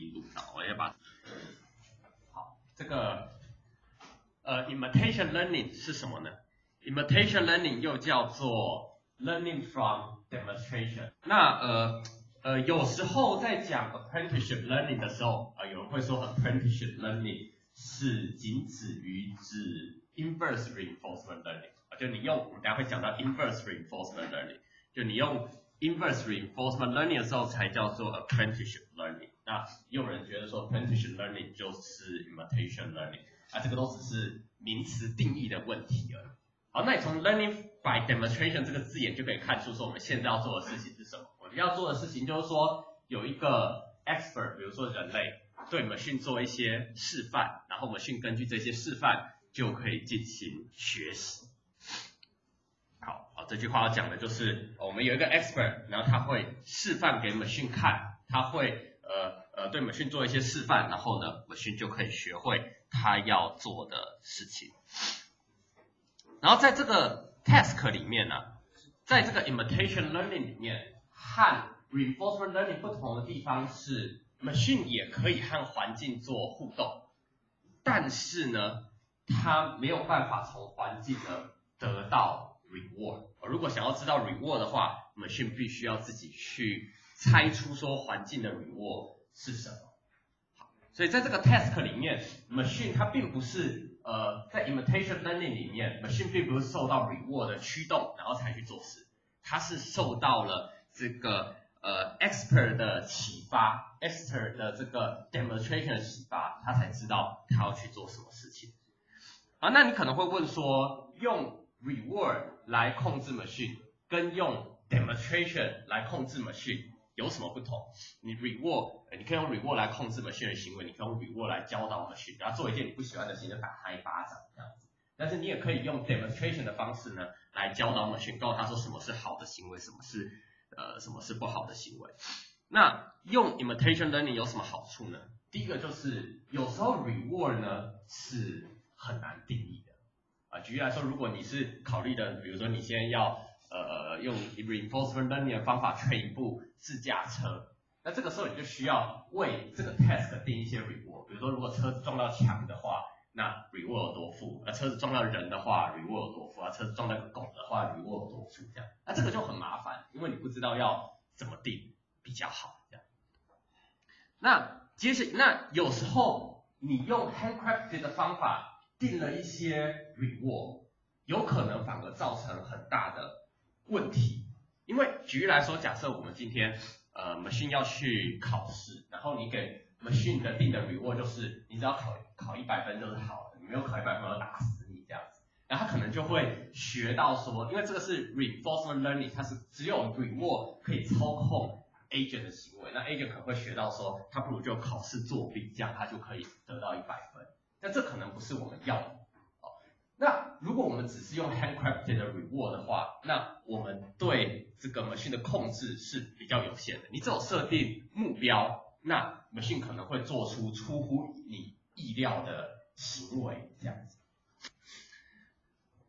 录音录到，我要把好这个呃 imitation learning 是什么呢？imitation learning 又叫做 learning from demonstration。那呃呃有时候在讲 apprenticeship learning 的时候，啊、有人会说 apprenticeship learning 是仅止于指 inverse reinforcement learning，啊，就你用我们等下会讲到 inverse reinforcement learning，就你用 inverse reinforcement learning 的时候才叫做 apprenticeship learning。那也有人觉得说，presentation learning 就是 imitation learning，啊，这个都只是名词定义的问题而已。好，那你从 learning by demonstration 这个字眼就可以看出说我们现在要做的事情是什么。我们要做的事情就是说有一个 expert，比如说人类，对 machine 做一些示范，然后 machine 根据这些示范就可以进行学习。好，好，这句话要讲的就是我们有一个 expert，然后他会示范给 machine 看，他会呃呃对 machine 做一些示范，然后呢 machine 就可以学会它要做的事情。然后在这个 task 里面呢、在这个 imitation learning 里面和 reinforcement learning 不同的地方是，machine 也可以和环境做互动，但是呢，它没有办法从环境呢得到 reward。如果想要知道 reward 的话，machine 必须要自己去猜出说环境的 reward 是什么。好，所以在这个 task 里面，machine 它并不是呃在 imitation learning 里面，machine 并不是受到 reward 的驱动，然后才去做事，它是受到了这个呃 expert 的启发，expert 的这个 demonstration 的启发，他才知道他要去做什么事情。啊，那你可能会问说，用 reward 来控制 machine，跟用 demonstration 来控制 machine 有什么不同？你 reward，你可以用 reward 来控制 machine 的行为，你可以用 reward 来教导 machine，然后做一件你不喜欢的事情就打他一巴掌这样子。但是你也可以用 demonstration 的方式呢，来教导 machine，告诉他说什么是好的行为，什么是呃什么是不好的行为。那用 imitation learning 有什么好处呢？第一个就是有时候 reward 呢是很难定义的。啊，举例来说，如果你是考虑的，比如说你现在要呃用 reinforcement learning 的方法 train 一部自驾车，那这个时候你就需要为这个 task 定一些 reward。比如说，如果车子撞到墙的话，那 reward 多付；那车子撞到人的话，reward 多付；啊，车子撞到狗的话，reward 多付。这样，那这个就很麻烦，因为你不知道要怎么定比较好。这样，那接着，那有时候你用 handcrafted 的方法定了一些 reward，有可能反而造成很大的问题。因为举例来说，假设我们今天呃 machine 要去考试，然后你给 machine 的定的 reward 就是你只要考考一百分就是好的，你没有考一百分我打死你这样子，然后他可能就会学到说，因为这个是 reinforcement learning，它是只有 reward 可以操控 agent 的行为，那 agent 可能会学到说，他不如就考试作弊，这样他就可以得到一百分，那这可能不是我们要的。那如果我们只是用 handcrafted 的 reward 的话，那我们对这个 machine 的控制是比较有限的。你只有设定目标，那 machine 可能会做出出乎你意料的行为，这样子。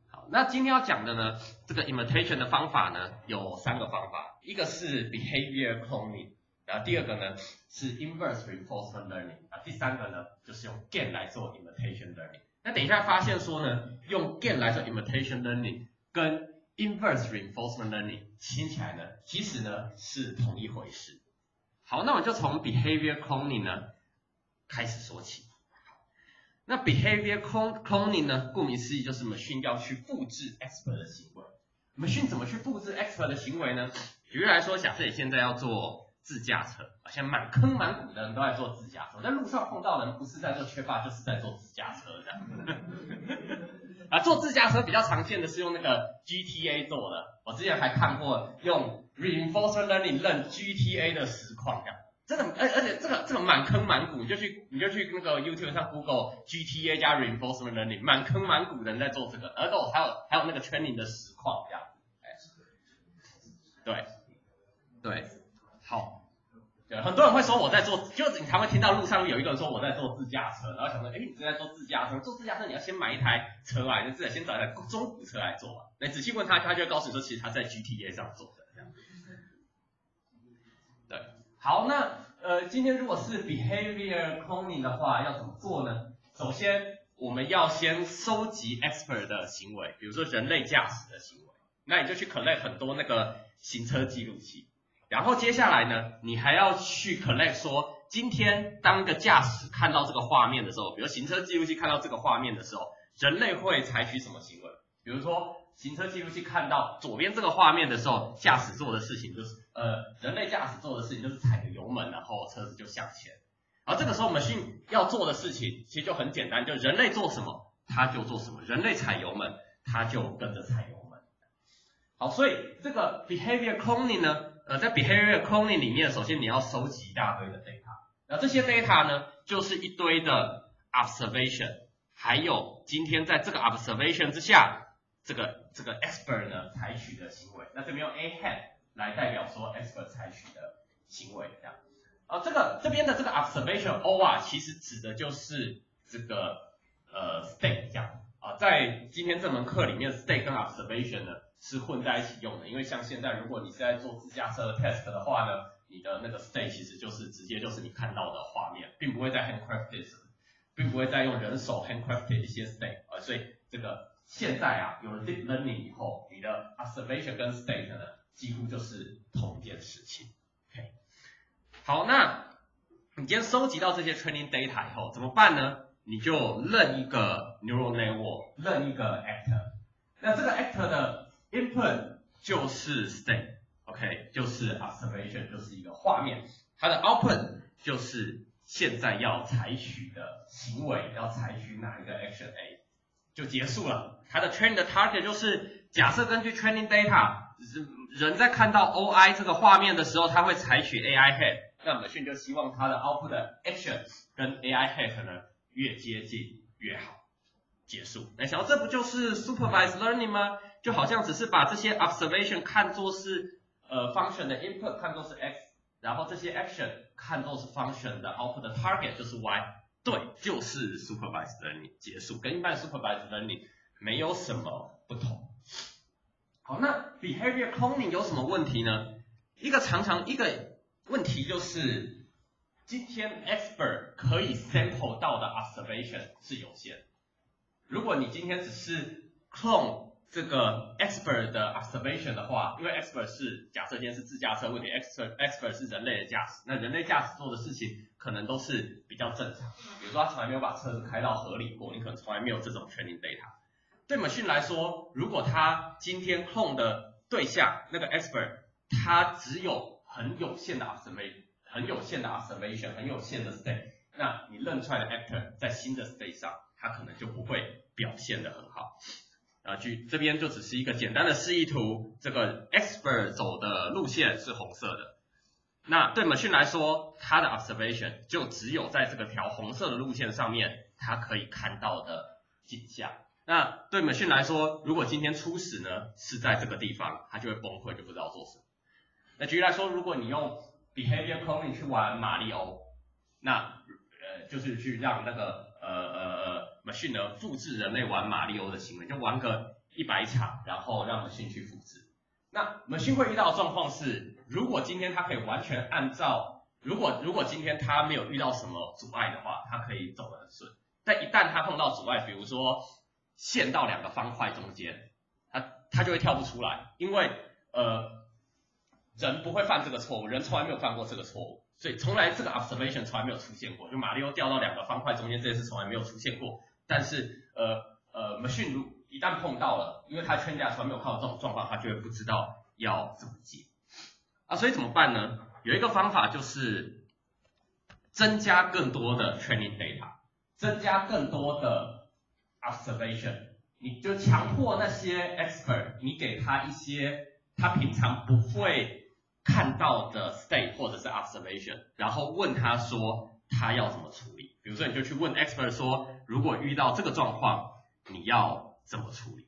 好，那今天要讲的呢，这个 imitation 的方法呢，有三个方法，一个是 behavior cloning，然后第二个呢是 inverse reinforcement learning，啊，第三个呢就是用 GAN 来做 imitation learning。那等一下发现说呢，用 GAN 来做 imitation learning 跟 inverse reinforcement learning 听起来呢，其实呢是同一回事。好，那我就从 behavior cloning 呢开始说起。那 behavioral cloning 呢，顾名思义就是 machine 要去复制 expert 的行为。machine 怎么去复制 expert 的行为呢？举例来说，假设你现在要做自驾车，啊，现在满坑满谷的人都在做自驾车，在路上碰到人不是在做缺乏，就是在做自驾车这样。啊，做自驾车比较常见的是用那个 GTA 做的，我之前还看过用 reinforcement learning 认 GTA 的实况这样。真的，而而且这个这个满坑满谷，你就去你就去那个 YouTube 上 Google GTA 加 reinforcement learning，满坑满谷的人在做这个，而且我还有还有那个 training 的实况这样。哎，对，对，好，对，很多人会说我在做，就你常会听到路上有一个人说我在做自驾车，然后想说，哎，你正在做自驾车，做自驾车你要先买一台车来，你至少先找一台中古车来做嘛。那仔细问他，他就会告诉你说，其实他在 GTA 上做的这样。对，好，那呃，今天如果是 behavior cloning 的话，要怎么做呢？首先，我们要先收集 expert 的行为，比如说人类驾驶的行为，那你就去 collect 很多那个行车记录器，然后接下来呢，你还要去 collect 说，今天当个驾驶看到这个画面的时候，比如行车记录器看到这个画面的时候，人类会采取什么行为？比如说。行车记录器看到左边这个画面的时候，驾驶做的事情就是，呃，人类驾驶做的事情就是踩个油门，然后车子就向前。而这个时候，machine 要做的事情其实就很简单，就人类做什么，它就做什么。人类踩油门，它就跟着踩油门。好，所以这个 behavior cloning 呢，呃，在 behavior cloning 里面，首先你要收集一大堆的 data，那这些 data 呢，就是一堆的 observation，还有今天在这个 observation 之下。这个这个 expert 呢采取的行为，那这边用 a head 来代表说 expert 采取的行为，这样。啊，这个这边的这个 observation o 啊，其实指的就是这个呃 state 这样。啊，在今天这门课里面，state 跟 observation 呢是混在一起用的，因为像现在如果你是在做自驾车的 test 的话呢，你的那个 state 其实就是直接就是你看到的画面，并不会在 handcrafted，并不会再用人手 handcrafted 一些 state，啊，所以这个。现在啊，有了 deep learning 以后，你的 observation 跟 state 呢，几乎就是同一件事情。OK，好，那你今天收集到这些 training data 以后怎么办呢？你就认一个 neural network，认一个 actor。那这个 actor 的 input 就是 state，OK，就是 observation，就是一个画面。它的 output 就是现在要采取的行为，要采取哪一个 action A。就结束了。它的 training 的 target 就是假设根据 training data，人人在看到 OI 这个画面的时候，他会采取 AI head。那我们训就希望它的 output 的 actions 跟 AI head 呢越接近越好。结束。那想到这不就是 supervised learning 吗？就好像只是把这些 observation 看作是呃 function 的 input 看作是 x，然后这些 action 看作是 function 的 output 的 target 就是 y。对，就是 supervised learning 结束，跟一般 supervised learning 没有什么不同。好，那 behavior cloning 有什么问题呢？一个常常一个问题就是，今天 expert 可以 sample 到的 observation 是有限。如果你今天只是 clone 这个 expert 的 observation 的话，因为 expert 是假设今天是自驾车问题，expert expert 是人类的驾驶，那人类驾驶做的事情。可能都是比较正常，比如说他从来没有把车子开到河里过，你可能从来没有这种 training data。对美讯来说，如果他今天控的对象那个 expert，他只有很有限的 observation，很有限的 observation，很有限的 state，那你认出来的 actor 在新的 state 上，他可能就不会表现的很好。啊，举这边就只是一个简单的示意图，这个 expert 走的路线是红色的。那对 machine 来说，它的 observation 就只有在这个条红色的路线上面，它可以看到的景象。那对 machine 来说，如果今天初始呢是在这个地方，它就会崩溃，就不知道做什么。那举例来说，如果你用 behavior cloning 去玩马里奥，那呃就是去让那个呃呃呃 machine 呢复制人类玩马里奥的行为，就玩个一百场，然后让 machine 去复制。那 machine 会遇到的状况是。如果今天它可以完全按照，如果如果今天它没有遇到什么阻碍的话，它可以走得很顺。但一旦它碰到阻碍，比如说线到两个方块中间，它它就会跳不出来，因为呃人不会犯这个错误，人从来没有犯过这个错误，所以从来这个 observation 从来没有出现过，就马里奥掉到两个方块中间这件事从来没有出现过。但是呃呃 machine 如一旦碰到了，因为它圈架从来没有看到这种状况，它就会不知道要怎么解。啊，所以怎么办呢？有一个方法就是增加更多的 training data，增加更多的 observation，你就强迫那些 expert，你给他一些他平常不会看到的 state 或者是 observation，然后问他说他要怎么处理。比如说，你就去问 expert 说，如果遇到这个状况，你要怎么处理？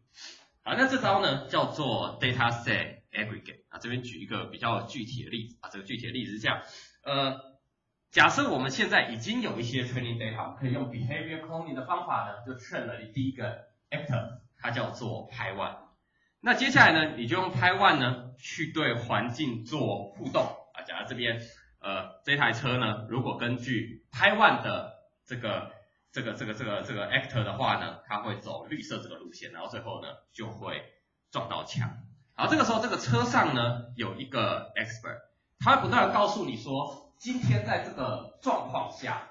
好，那这招呢叫做 data set。aggregate 啊，这边举一个比较具体的例子啊，这个具体的例子是这样，呃，假设我们现在已经有一些 training data，可以用 behavior cloning 的方法呢，就 train 了第一个 actor，它叫做 p y one。那接下来呢，你就用 p y one 呢去对环境做互动啊，假如这边呃，这台车呢，如果根据 Taiwan 的这个这个这个这个这个 actor 的话呢，它会走绿色这个路线，然后最后呢就会撞到墙。然后这个时候，这个车上呢有一个 expert，他会不断的告诉你说，今天在这个状况下，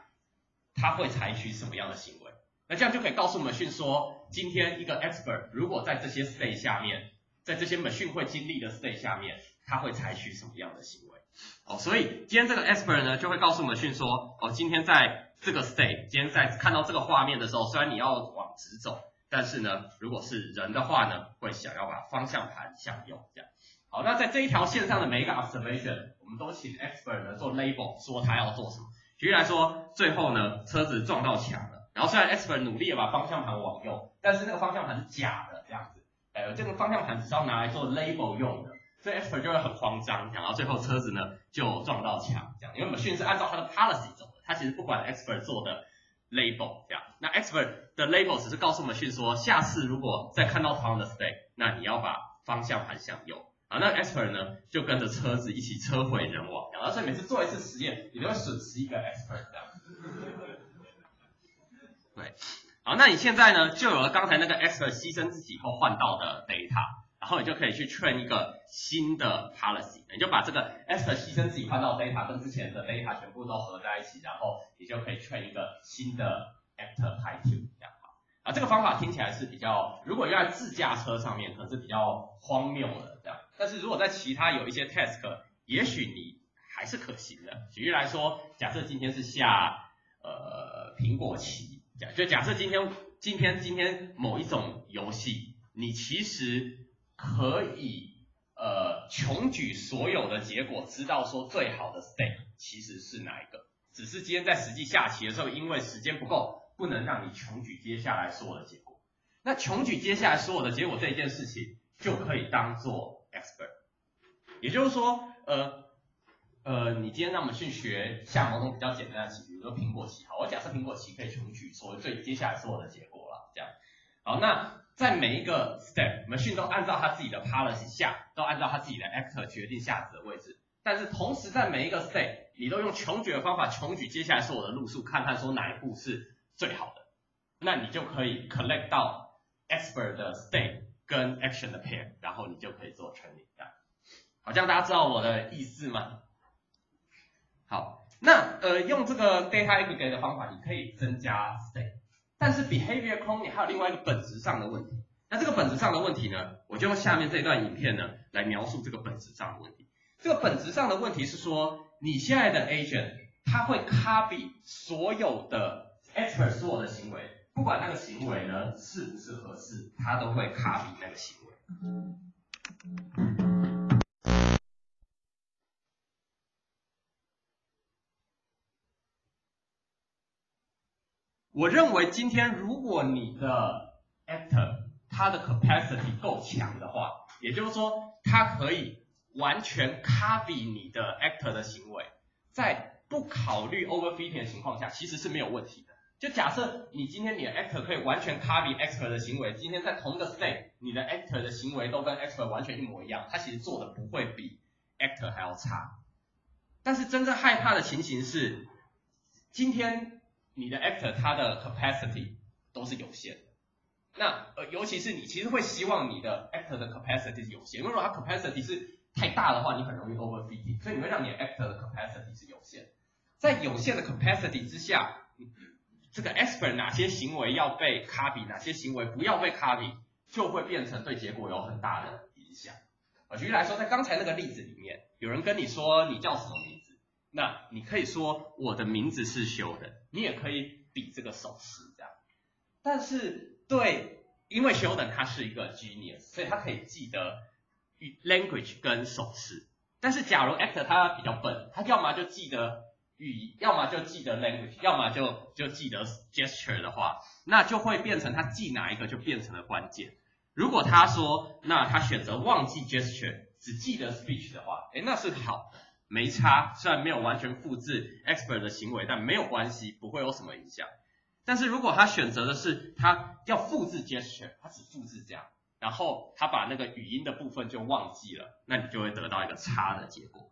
他会采取什么样的行为。那这样就可以告诉 machine 说，今天一个 expert 如果在这些 state 下面，在这些 machine 会经历的 state 下面，他会采取什么样的行为？哦，所以今天这个 expert 呢，就会告诉 machine 说，哦，今天在这个 state，今天在看到这个画面的时候，虽然你要往直走，但是呢，如果是人的话呢，会想要把方向盘向右这样。好，那在这一条线上的每一个 observation，我们都请 expert 呢做 label，说他要做什么。举例来说，最后呢，车子撞到墙了。然后虽然 expert 努力的把方向盘往右，但是那个方向盘是假的这样子，呃，这个方向盘只是要拿来做 label 用的，所以 expert 就会很慌张，然后最后车子呢就撞到墙这样，因为 machine 是按照它的 policy 走，它其实不管 expert 做的 label 这样，那 expert 的 label 只是告诉 machine 说，下次如果再看到同样的 stay 那你要把方向盘向右，啊，那 expert 呢就跟着车子一起车毁人亡，然后所以每次做一次实验，你都会损失一个 expert 这样。对，好，那你现在呢，就有了刚才那个 expert 牺牲自己以后换到的 data，然后你就可以去 train 一个新的 policy，你就把这个 expert 牺牲自己换到 data 跟之前的 data 全部都合在一起，然后你就可以 train 一个新的 actor high to 这样好。啊，这个方法听起来是比较，如果用在自驾车上面，可能是比较荒谬的这样，但是如果在其他有一些 task，也许你还是可行的。举例来说，假设今天是下呃苹果棋。就假设今天今天今天某一种游戏，你其实可以呃穷举所有的结果，知道说最好的 state 其实是哪一个。只是今天在实际下棋的时候，因为时间不够，不能让你穷举接下来所有的结果。那穷举接下来所有的结果这一件事情，就可以当做 expert。也就是说，呃。呃，你今天让我们去学下某种比较简单的棋，比如说苹果棋，好，我假设苹果棋可以穷举所谓最接下来所有的结果了，这样，好，那在每一个 step，machine 都按照它自己的 policy 下，都按照它自己的 actor 决定下子的位置，但是同时在每一个 step，你都用穷举的方法穷举接下来所有的路数，看看说哪一步是最好的，那你就可以 collect 到 expert 的 state 跟 action 的 pair，然后你就可以做 training，好，这样大家知道我的意思吗？好，那呃用这个 data aggregate 的方法，你可以增加 state，但是 behavior cloning 还有另外一个本质上的问题。那这个本质上的问题呢，我就用下面这段影片呢来描述这个本质上的问题。这个本质上的问题是说，你现在的 agent 它会 copy 所有的 expert 所有的行为，不管那个行为呢是不是合适，它都会 copy 那个行为。我认为今天如果你的 actor 它的 capacity 够强的话，也就是说它可以完全 copy 你的 actor 的行为，在不考虑 overfitting 的情况下，其实是没有问题的。就假设你今天你的 actor 可以完全 copy actor 的行为，今天在同一个 state，你的 actor 的行为都跟 actor 完全一模一样，它其实做的不会比 actor 还要差。但是真正害怕的情形是，今天。你的 actor 它的 capacity 都是有限的，那呃尤其是你其实会希望你的 actor 的 capacity 是有限，因为如果它 capacity 是太大的话，你很容易 overfitting，所以你会让你的 actor 的 capacity 是有限，在有限的 capacity 之下，这个 expert 哪些行为要被 copy，哪些行为不要被 copy，就会变成对结果有很大的影响。举例来说，在刚才那个例子里面，有人跟你说你叫什么名字，那你可以说我的名字是修的。你也可以比这个手势这样，但是对，因为 Sheldon 他是一个 genius，所以他可以记得 language 跟手势。但是假如 actor 他比较笨，他要么就记得语，要么就记得 language，要么就就记得 gesture 的话，那就会变成他记哪一个就变成了关键。如果他说，那他选择忘记 gesture，只记得 speech 的话，哎，那是好的。没差，虽然没有完全复制 expert 的行为，但没有关系，不会有什么影响。但是如果他选择的是他要复制 gesture，他只复制这样，然后他把那个语音的部分就忘记了，那你就会得到一个差的结果。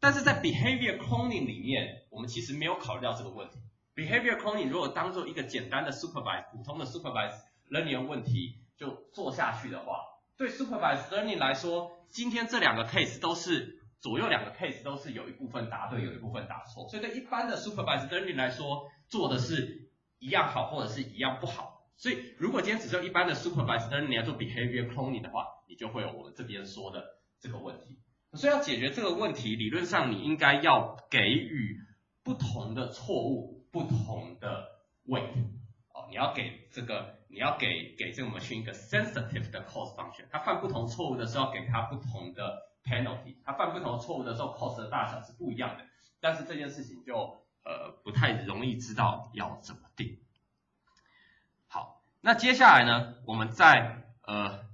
但是在 behavior cloning 里面，我们其实没有考虑到这个问题。behavior cloning 如果当做一个简单的 supervise，普通的 supervise learning 问题就做下去的话，对 supervise learning 来说，今天这两个 case 都是左右两个 case 都是有一部分答对，有一部分答错，所以对一般的 supervised learning 来说，做的是一样好或者是一样不好。所以如果今天只有一般的 supervised learning 要做 behavior cloning 的话，你就会有我们这边说的这个问题。所以要解决这个问题，理论上你应该要给予不同的错误不同的 weight 哦，你要给这个你要给给这个 machine 一个 sensitive 的 cost function，它犯不同错误的时候给它不同的 penalty，他犯不同错误的时候 cost 的大小是不一样的，但是这件事情就呃不太容易知道要怎么定。好，那接下来呢，我们再呃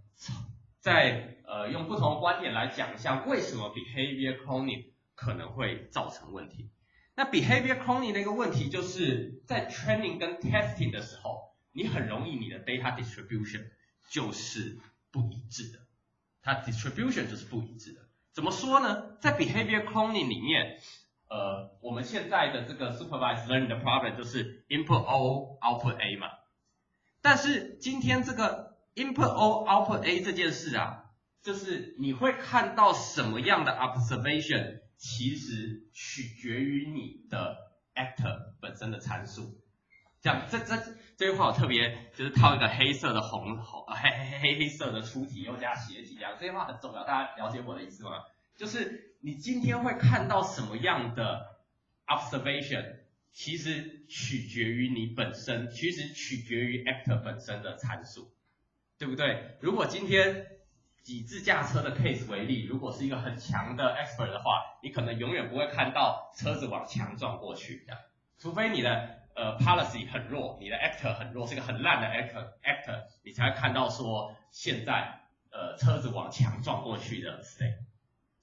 再。呃，用不同的观点来讲一下为什么 behavior cloning 可能会造成问题。那 behavior cloning 的一个问题就是在 training 跟 testing 的时候，你很容易你的 data distribution 就是不一致的，它 distribution 就是不一致的。怎么说呢？在 behavior cloning 里面，呃，我们现在的这个 supervised learning 的 problem 就是 input O output A 嘛。但是今天这个 input O output A 这件事啊。就是你会看到什么样的 observation，其实取决于你的 actor 本身的参数。这样，这这这句话我特别就是套一个黑色的红红黑黑黑黑色的出体又加斜体，这样这句话很重要，大家了解我的意思吗？就是你今天会看到什么样的 observation，其实取决于你本身，其实取决于 actor 本身的参数，对不对？如果今天以自驾车的 case 为例，如果是一个很强的 expert 的话，你可能永远不会看到车子往墙撞过去，这样，除非你的呃 policy 很弱，你的 actor 很弱，是一个很烂的 actor actor，你才会看到说现在呃车子往墙撞过去的 state。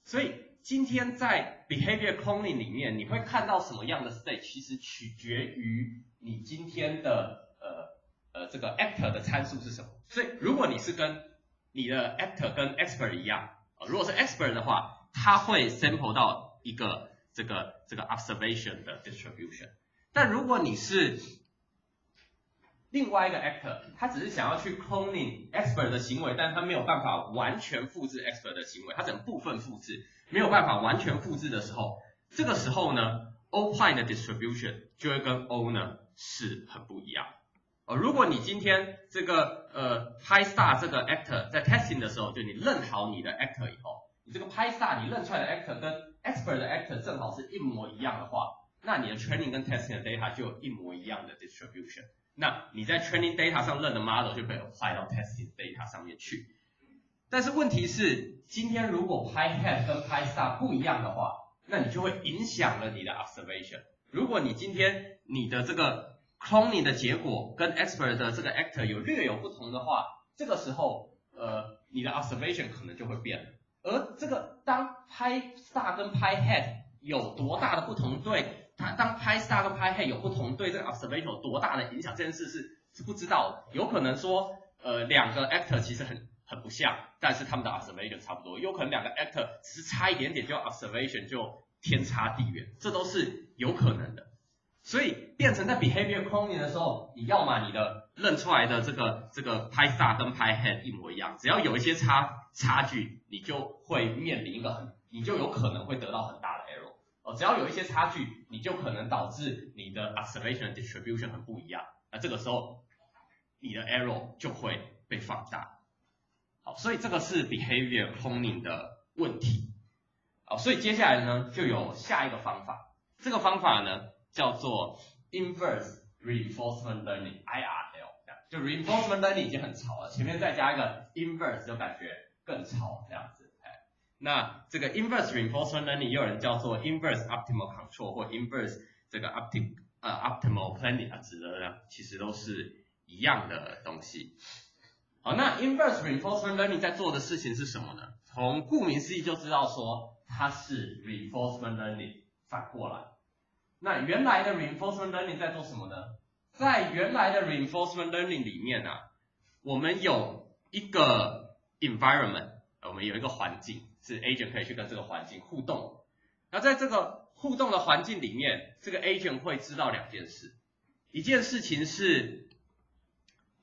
所以今天在 behavior cloning 里面，你会看到什么样的 state，其实取决于你今天的呃呃这个 actor 的参数是什么。所以如果你是跟你的 actor 跟 expert 一样，如果是 expert 的话，他会 sample 到一个这个这个 observation 的 distribution。但如果你是另外一个 actor，他只是想要去 cloning expert 的行为，但他没有办法完全复制 expert 的行为，他只能部分复制，没有办法完全复制的时候，这个时候呢，O point 的 distribution 就会跟 O 呢是很不一样。哦，如果你今天这个呃 PyStar 这个 actor 在 testing 的时候，就你认好你的 actor 以后，你这个 PyStar 你认出来的 actor 跟 expert 的 actor 正好是一模一样的话，那你的 training 跟 testing 的 data 就有一模一样的 distribution。那你在 training data 上认的 model 就被 apply 到 testing data 上面去。但是问题是，今天如果 PyHead 跟 PyStar 不一样的话，那你就会影响了你的 observation。如果你今天你的这个 cloning 的结果跟 expert 的这个 actor 有略有不同的话，这个时候，呃，你的 observation 可能就会变了。而这个当 PyStar 跟 PyHead 有多大的不同对，它当拍 star 跟拍 head 有不同对这个 observation 有多大的影响，这件事是是不知道。有可能说，呃，两个 actor 其实很很不像，但是他们的 observation 差不多。有可能两个 actor 只是差一点点，就 observation 就天差地远，这都是有可能的。所以变成在 behavior cloning 的时候，你要么你的认出来的这个这个拍 star 跟拍 head 一模一样，只要有一些差差距，你就会面临一个很，你就有可能会得到很大。哦，只要有一些差距，你就可能导致你的 observation distribution 很不一样，那这个时候你的 error 就会被放大。好，所以这个是 behavior cloning 的问题。好，所以接下来呢，就有下一个方法，这个方法呢。叫做 inverse reinforcement learning，IRL，就 reinforcement learning 已经很潮了，前面再加一个 inverse 就感觉更潮这样子。那这个 inverse reinforcement learning 又有人叫做 inverse optimal control 或 inverse 这个 optim 呃 optimal planning 啊，指的呢其实都是一样的东西。好，那 inverse reinforcement learning 在做的事情是什么呢？从顾名思义就知道说它是 reinforcement learning 反过来。那原来的 reinforcement learning 在做什么呢？在原来的 reinforcement learning 里面呢，我们有一个 environment，我们有一个环境，是 agent 可以去跟这个环境互动。那在这个互动的环境里面，这个 agent 会知道两件事，一件事情是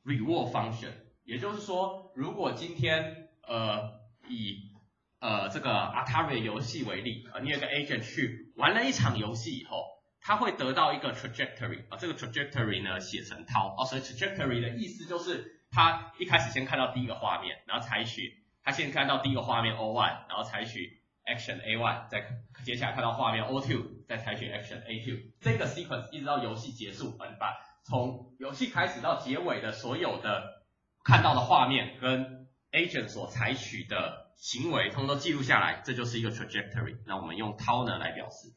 reward function，也就是说，如果今天呃以呃这个 Atari 游戏为例，啊，你有个 agent 去玩了一场游戏以后，他会得到一个 trajectory，啊，这个 trajectory 呢写成涛，哦，所以 trajectory 的意思就是他一开始先看到第一个画面，然后采取，他先看到第一个画面 O one，然后采取。Action A one，再接下来看到画面 O two，再采取 Action A two，这个 sequence 一直到游戏结束，你把从游戏开始到结尾的所有的看到的画面跟 agent 所采取的行为，通通都记录下来，这就是一个 trajectory。那我们用 Tau 呢来表示。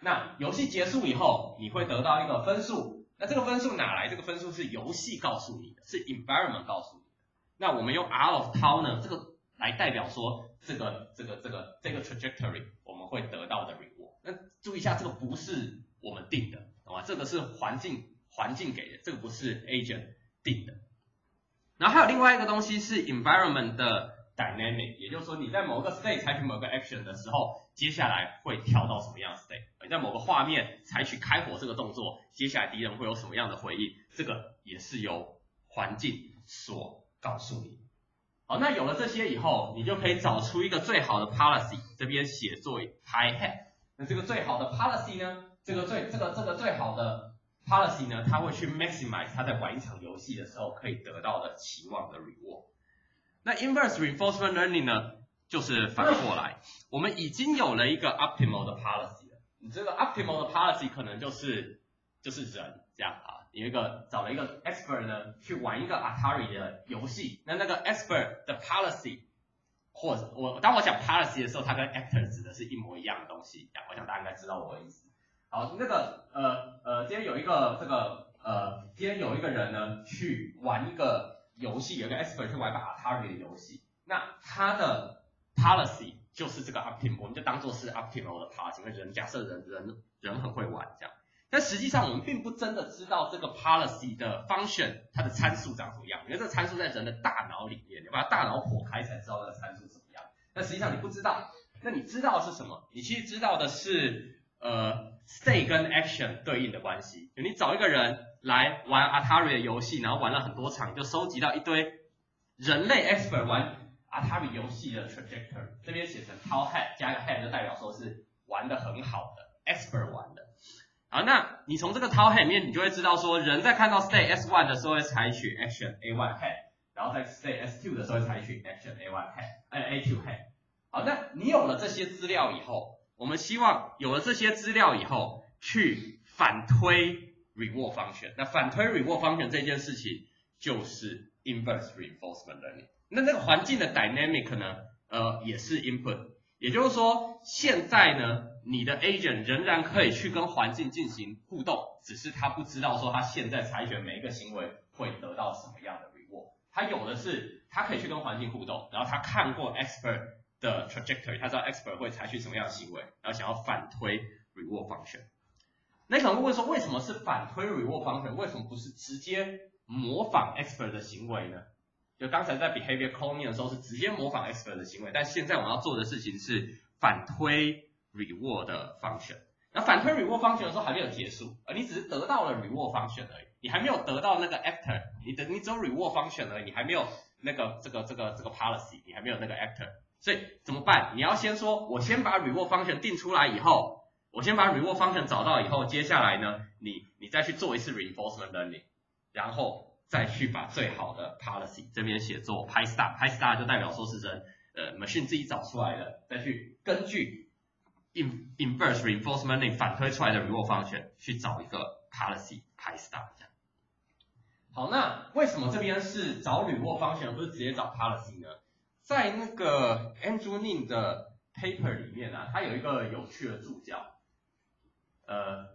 那游戏结束以后，你会得到一个分数，那这个分数哪来？这个分数是游戏告诉你的，是 environment 告诉你的。那我们用 R of Tau 呢，这个来代表说。这个这个这个这个 trajectory 我们会得到的 reward，那注意一下，这个不是我们定的，懂吗？这个是环境环境给的，这个不是 agent 定的。然后还有另外一个东西是 environment 的 dynamic，也就是说你在某个 state 采取某个 action 的时候，接下来会跳到什么样 state？你在某个画面采取开火这个动作，接下来敌人会有什么样的回应？这个也是由环境所告诉你。好，那有了这些以后，你就可以找出一个最好的 policy。这边写作为 high head。那这个最好的 policy 呢？这个最这个这个最好的 policy 呢？它会去 maximize 它在玩一场游戏的时候可以得到的期望的 reward。那 inverse reinforcement learning 呢？就是反过来，我们已经有了一个 optimal 的 policy 了。你这个 optimal 的 policy 可能就是就是人这样啊。有一个找了一个 expert 呢，去玩一个 Atari 的游戏。那那个 expert 的 policy，或者我当我讲 policy 的时候，它跟 actor 指的是一模一样的东西。我想大家应该知道我的意思。好，那个呃呃，今天有一个这个呃，今天有一个人呢，去玩一个游戏，有个 expert 去玩一个 Atari 的游戏。那他的 policy 就是这个 optimal，我们就当做是 optimal 的 policy，因为人假设人人人很会玩这样。但实际上，我们并不真的知道这个 policy 的 function 它的参数长什么样，因为这个参数在人的大脑里面，你把大脑火开才知道这个参数怎么样。但实际上你不知道，那你知道是什么？你其实知道的是，呃，state 跟 action 对应的关系。就你找一个人来玩 Atari 的游戏，然后玩了很多场，就收集到一堆人类 expert 玩 Atari 游戏的 trajectory。这边写成 how had 加个 had 就代表说是玩的很好的 expert 玩的。好，那你从这个 t a l head 里面，你就会知道说，人在看到 state s one 的时候会采取 action a one head，然后在 state s two 的时候会采取 action a one head，哎 a two head。好，那你有了这些资料以后，我们希望有了这些资料以后，去反推 reward function。那反推 reward function 这件事情就是 inverse reinforcement learning。那那个环境的 dynamic 呢，呃，也是 input。也就是说，现在呢。你的 agent 仍然可以去跟环境进行互动，只是他不知道说他现在采取每一个行为会得到什么样的 reward。他有的是，他可以去跟环境互动，然后他看过 expert 的 trajectory，他知道 expert 会采取什么样的行为，然后想要反推 reward function。那可能会问说，为什么是反推 reward function？为什么不是直接模仿 expert 的行为呢？就刚才在 behavior cloning 的时候是直接模仿 expert 的行为，但现在我要做的事情是反推。Reward 的 function，那反推 reward function 的时候还没有结束，而你只是得到了 reward function 而已，你还没有得到那个 actor，你的你只有 reward function 而已，你还没有那个这个这个这个 policy，你还没有那个 actor，所以怎么办？你要先说，我先把 reward function 定出来以后，我先把 reward function 找到以后，接下来呢，你你再去做一次 reinforcement learning，然后再去把最好的 policy 这边写作 PyStar，PyStar 就代表说是人呃 machine 自己找出来的，再去根据 in inverse reinforcement 反推出来的 reward function 去找一个 policy PyStar 这样。好，那为什么这边是找 reward function 而不是直接找 policy 呢？在那个 Andrew Ning 的 paper 里面啊，它有一个有趣的注脚。呃，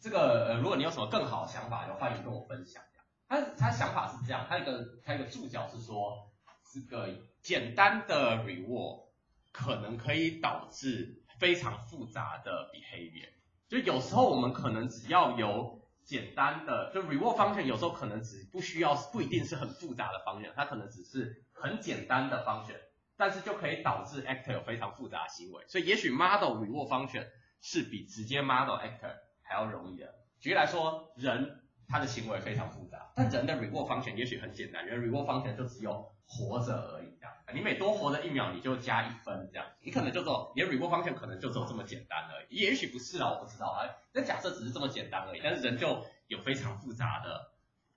这个呃，如果你有什么更好的想法，就欢迎跟我分享。他他想法是这样，他一个他一个注脚是说，这个简单的 reward 可能可以导致非常复杂的 behavior，就有时候我们可能只要有简单的，就 reward function 有时候可能只不需要不一定是很复杂的 function，它可能只是很简单的 function，但是就可以导致 actor 有非常复杂的行为，所以也许 model reward function 是比直接 model actor 还要容易的。举例来说，人他的行为非常复杂，但人的 reward function 也许很简单，人 reward function 就只有活着而已，这样，你每多活着一秒你就加一分，这样，你可能就做，你的 reward function 可能就只有这么简单而已，也许不是啊，我不知道啊，那假设只是这么简单而已，但是人就有非常复杂的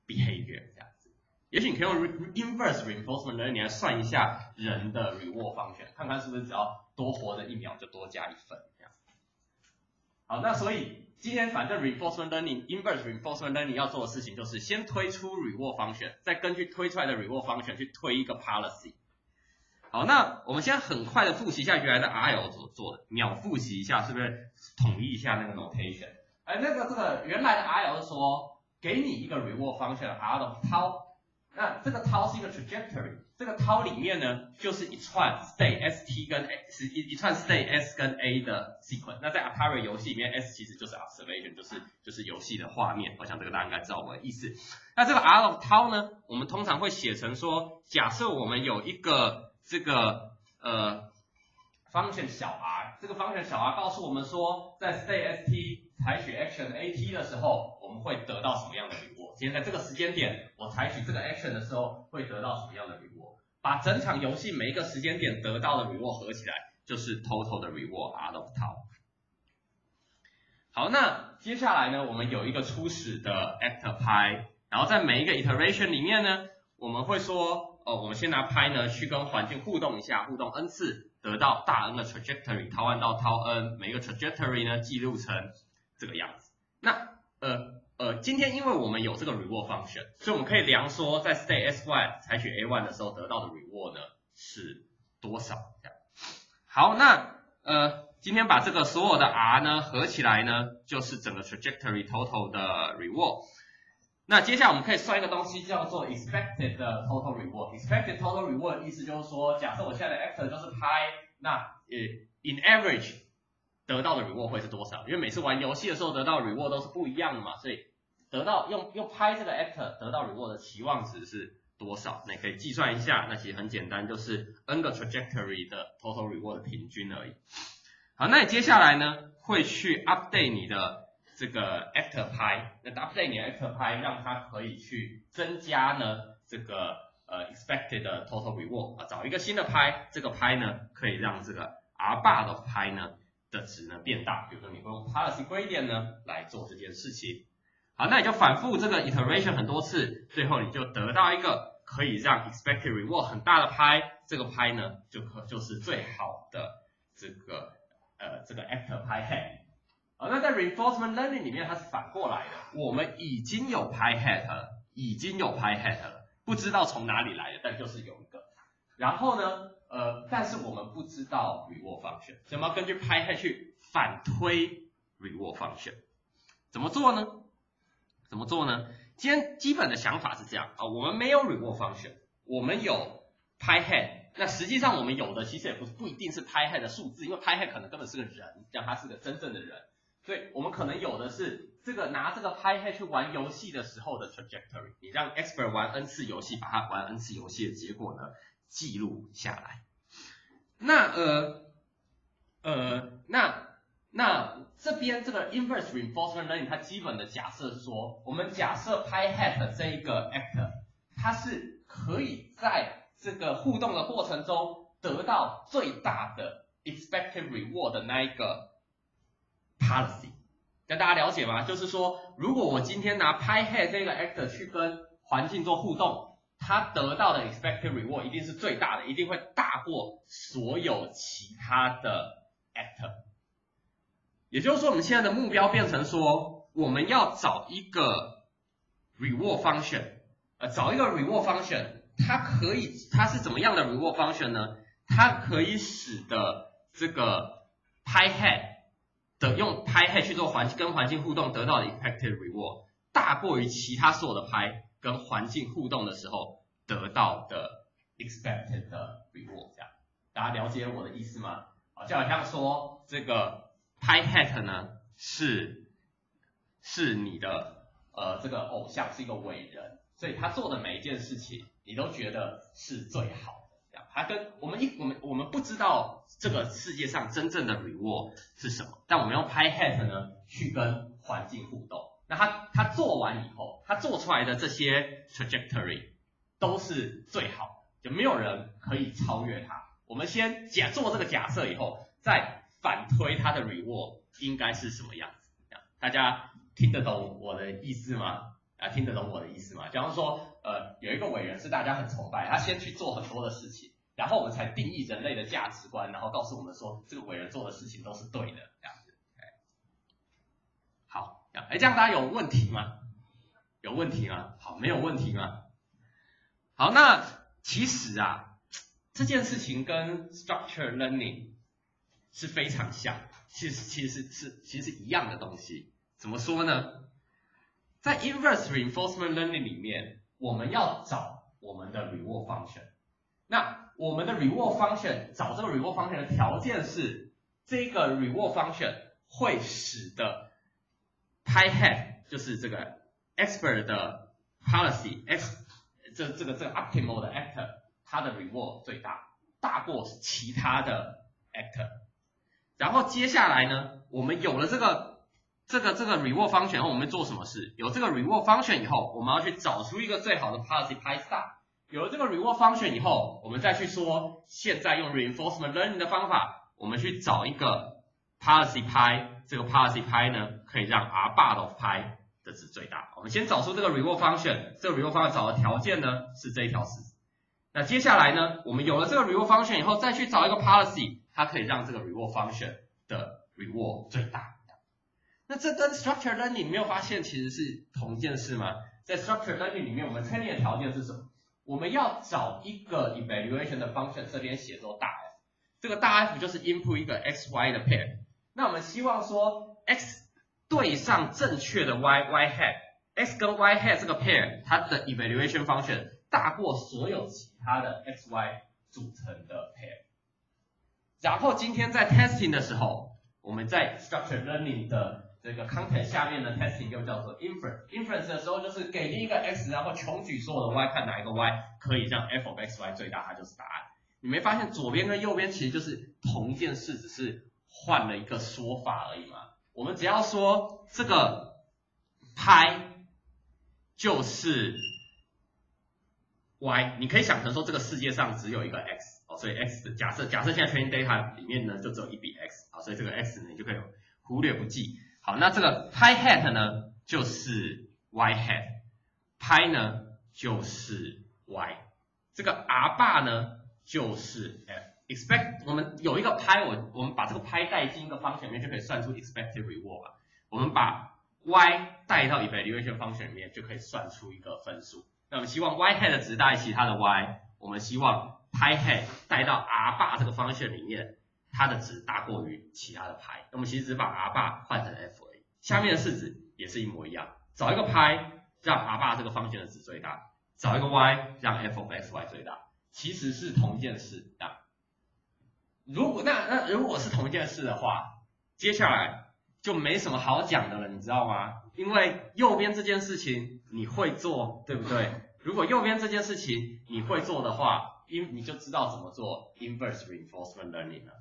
behavior 这样子，也许你可以用 inverse reinforcement learning 来算一下人的 reward function，看看是不是只要多活着一秒就多加一分。好，那所以今天反正 reinforcement learning inverse reinforcement learning 要做的事情就是先推出 reward function，再根据推出来的 reward function 去推一个 policy。好，那我们先很快的复习一下原来的 RL 所做的，秒复习一下，是不是统一一下那个 notation？哎，那个这个原来的 RL 是说，给你一个 reward function R of tau，那这个 tau 是一个 trajectory，这个 tau 里面呢就是一串 state s t 跟 a 是一一串 state s 跟 a 的 sequence。那在 Atari 游戏里面，s 其实就是 observation，就是就是游戏的画面。我想这个大家应该知道我的意思。那这个 r of tau 呢，我们通常会写成说，假设我们有一个这个呃 function 小 r，这个 function 小 r 告诉我们说，在 state s t 采取 action a t 的时候，我们会得到什么样的结果？今天在这个时间点，我采取这个 action 的时候，会得到什么样的 reward？把整场游戏每一个时间点得到的 reward 合起来，就是 total 的 reward out of tau。好，那接下来呢，我们有一个初始的 actor 拍，然后在每一个 iteration 里面呢，我们会说。哦，我们先拿拍呢去跟环境互动一下，互动 n 次，得到大 N 的 trajectory，掏 n 到掏 n，每个 trajectory 呢记录成这个样子。那呃呃，今天因为我们有这个 reward function，所以我们可以量说在 state s one 采取 a one 的时候得到的 reward 呢是多少？这样。好，那呃今天把这个所有的 r 呢合起来呢，就是整个 trajectory total 的 reward。那接下来我们可以算一个东西叫做 expected total reward。expected total reward 意思就是说，假设我现在的 actor 就是拍，那呃 in average 得到的 reward 会是多少？因为每次玩游戏的时候得到 reward 都是不一样的嘛，所以得到用用拍这个 actor 得到 reward 的期望值是多少？那可以计算一下，那其实很简单，就是 n 个 trajectory 的 total reward 的平均而已。好，那你接下来呢会去 update 你的。这个 actor 拍，那 update 你的 actor 拍，让它可以去增加呢这个呃 expected 的 total reward 啊，找一个新的拍，这个拍呢可以让这个 R bar 的拍呢的值呢变大，比如说你会用 policy gradient 呢来做这件事情。好，那你就反复这个 iteration 很多次，最后你就得到一个可以让 expected reward 很大的拍，这个拍呢就可就是最好的这个呃这个 actor 拍 head。啊，那在 reinforcement learning 里面，它是反过来的。我们已经有拍 head 了，已经有拍 head 了，不知道从哪里来的，但就是有一个。然后呢，呃，但是我们不知道 reward function，所以我们要根据拍 head 去反推 reward function。怎么做呢？怎么做呢？今天基本的想法是这样啊，我们没有 reward function，我们有拍 head。那实际上我们有的其实也不不一定是拍 head 的数字，因为拍 head 可能根本是个人，这样他是个真正的人。所以我们可能有的是这个拿这个 pi head 去玩游戏的时候的 trajectory，你让 expert 玩 n 次游戏，把它玩 n 次游戏的结果呢记录下来。那呃呃那那这边这个 inverse reinforcement learning 它基本的假设说，我们假设 pi head 这一个 actor，它是可以在这个互动的过程中得到最大的 expected reward 的那一个。policy，跟大家了解吗？就是说，如果我今天拿 pi head 这个 actor 去跟环境做互动，它得到的 expected reward 一定是最大的，一定会大过所有其他的 actor。也就是说，我们现在的目标变成说，我们要找一个 reward function，呃，找一个 reward function，它可以，它是怎么样的 reward function 呢？它可以使得这个 pi head 的用拍 head 去做环跟环境互动得到的 expected reward 大过于其他所有的拍跟环境互动的时候得到的 expected reward 这样，大家了解我的意思吗？啊，就好像说这个拍 head 呢是是你的呃这个偶像是一个伟人，所以他做的每一件事情你都觉得是最好的这样，它跟我们一我们我们不知道这个世界上真正的 reward 是什么，但我们用 pi hat 呢去跟环境互动。那他他做完以后，他做出来的这些 trajectory 都是最好，就没有人可以超越他。我们先假做这个假设以后，再反推它的 reward 应该是什么样子。大家听得懂我的意思吗？啊，听得懂我的意思吗？假如说，呃，有一个伟人是大家很崇拜，他先去做很多的事情，然后我们才定义人类的价值观，然后告诉我们说，这个伟人做的事情都是对的，这样子。哎好，哎，这样大家有问题吗？有问题吗？好，没有问题吗？好，那其实啊，这件事情跟 structure learning 是非常像，其实其实是其实是一样的东西。怎么说呢？在 inverse reinforcement learning 里面，我们要找我们的 reward function。那我们的 reward function 找这个 reward function 的条件是，这个 reward function 会使得 pi hat 就是这个 expert 的 policy x 这这个这个 optimal 的 actor 它的 reward 最大，大过其他的 actor。然后接下来呢，我们有了这个。这个这个 reward function 后，我们做什么事？有这个 reward function 以后，我们要去找出一个最好的 policy pi star。有了这个 reward function 以后，我们再去说，现在用 reinforcement learning 的方法，我们去找一个 policy pi，这个 policy pi 呢，可以让 r bar of pi 的值最大。我们先找出这个 reward function，这个 reward function 找的条件呢是这一条式子。那接下来呢，我们有了这个 reward function 以后，再去找一个 policy，它可以让这个 reward function 的 reward 最大。那这跟 structure learning 没有发现其实是同一件事吗？在 structure learning 里面，我们训练的条件是什么？我们要找一个 evaluation 的 function，这边写作大 F，这个大 F 就是 input 一个 x y 的 pair。那我们希望说 x 对上正确的 y y hat，x 跟 y hat 这个 pair 它的 evaluation function 大过所有其他的 x y 组成的 pair。然后今天在 testing 的时候，我们在 structure learning 的这个 content 下面的 testing 又叫做 inference。inference 的时候就是给一个 x，然后穷举所有的 y，看哪一个 y 可以让 f of x y 最大，它就是答案。你没发现左边跟右边其实就是同一件事，只是换了一个说法而已吗？我们只要说这个拍就是 y，你可以想成说这个世界上只有一个 x，所以 x 假设假设现在 training data 里面呢就只有一笔 x，啊，所以这个 x 呢你就可以忽略不计。好，那这个 pi hat 呢，就是 y hat，pi 呢就是 y，这个 r bar 呢就是 f。expect 我们有一个 pi，我我们把这个 pi 带进一个方程里面，就可以算出 expected reward 吧。我们把 y 带到 evaluation function 里面，就可以算出一个分数。那我们希望 y hat 的值大于其他的 y，我们希望 pi hat 带到 r bar 这个方向里面。它的值大过于其他的派，那么其实把 r bar 换成 f 而已。下面的式子也是一模一样，找一个派让 r bar 这个方向的值最大，找一个 y 让 f of x y 最大，其实是同一件事啊。如果那那如果是同一件事的话，接下来就没什么好讲的了，你知道吗？因为右边这件事情你会做，对不对？如果右边这件事情你会做的话。因你就知道怎么做 inverse reinforcement learning 了。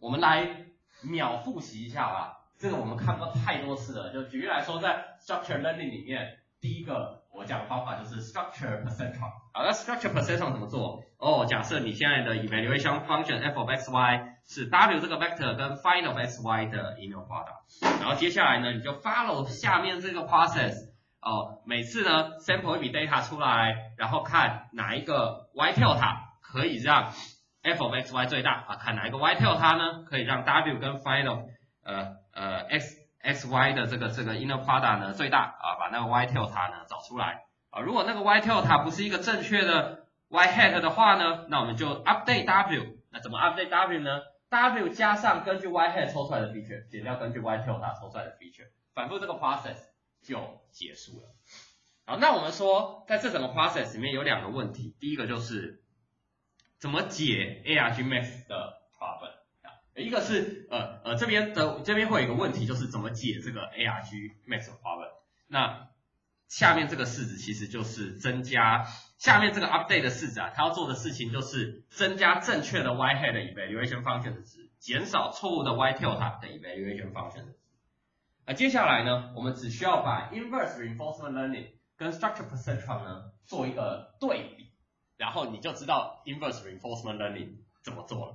我们来秒复习一下吧。这个我们看过太多次了。就举例来说，在 structure learning 里面，第一个我讲的方法就是 structure percentile。好，那 structure percentile 怎么做？哦，假设你现在的 evaluation function f of x y 是 w 这个 vector 跟 find of x y 的 inner product。然后接下来呢，你就 follow 下面这个 process。哦，每次呢 sample 一笔 data 出来，然后看哪一个 y tail 塔。可以让 f of x y 最大啊，看哪一个 y tail 它呢？可以让 w 跟 final 呃呃 x x y 的这个这个 inner product 呢最大啊，把那个 y tail 它呢找出来啊。如果那个 y tail 它不是一个正确的 y hat 的话呢，那我们就 update w。那怎么 update w 呢？w 加上根据 y hat 抽出来的 feature，减掉根据 y tail 它抽出来的 feature，反复这个 process 就结束了。好，那我们说在这整个 process 里面有两个问题，第一个就是。怎么解 ARGMax 的 problem 啊？一个是呃呃这边的这边会有一个问题，就是怎么解这个 ARGMax problem。那下面这个式子其实就是增加下面这个 update 的式子啊，它要做的事情就是增加正确的 y head 的 evaluation function 的值，减少错误的 y tail 它的 evaluation function 的值。那接下来呢，我们只需要把 inverse reinforcement learning 跟 structure perceptron 呢做一个对比，然后你就知道 inverse reinforcement learning 怎么做了。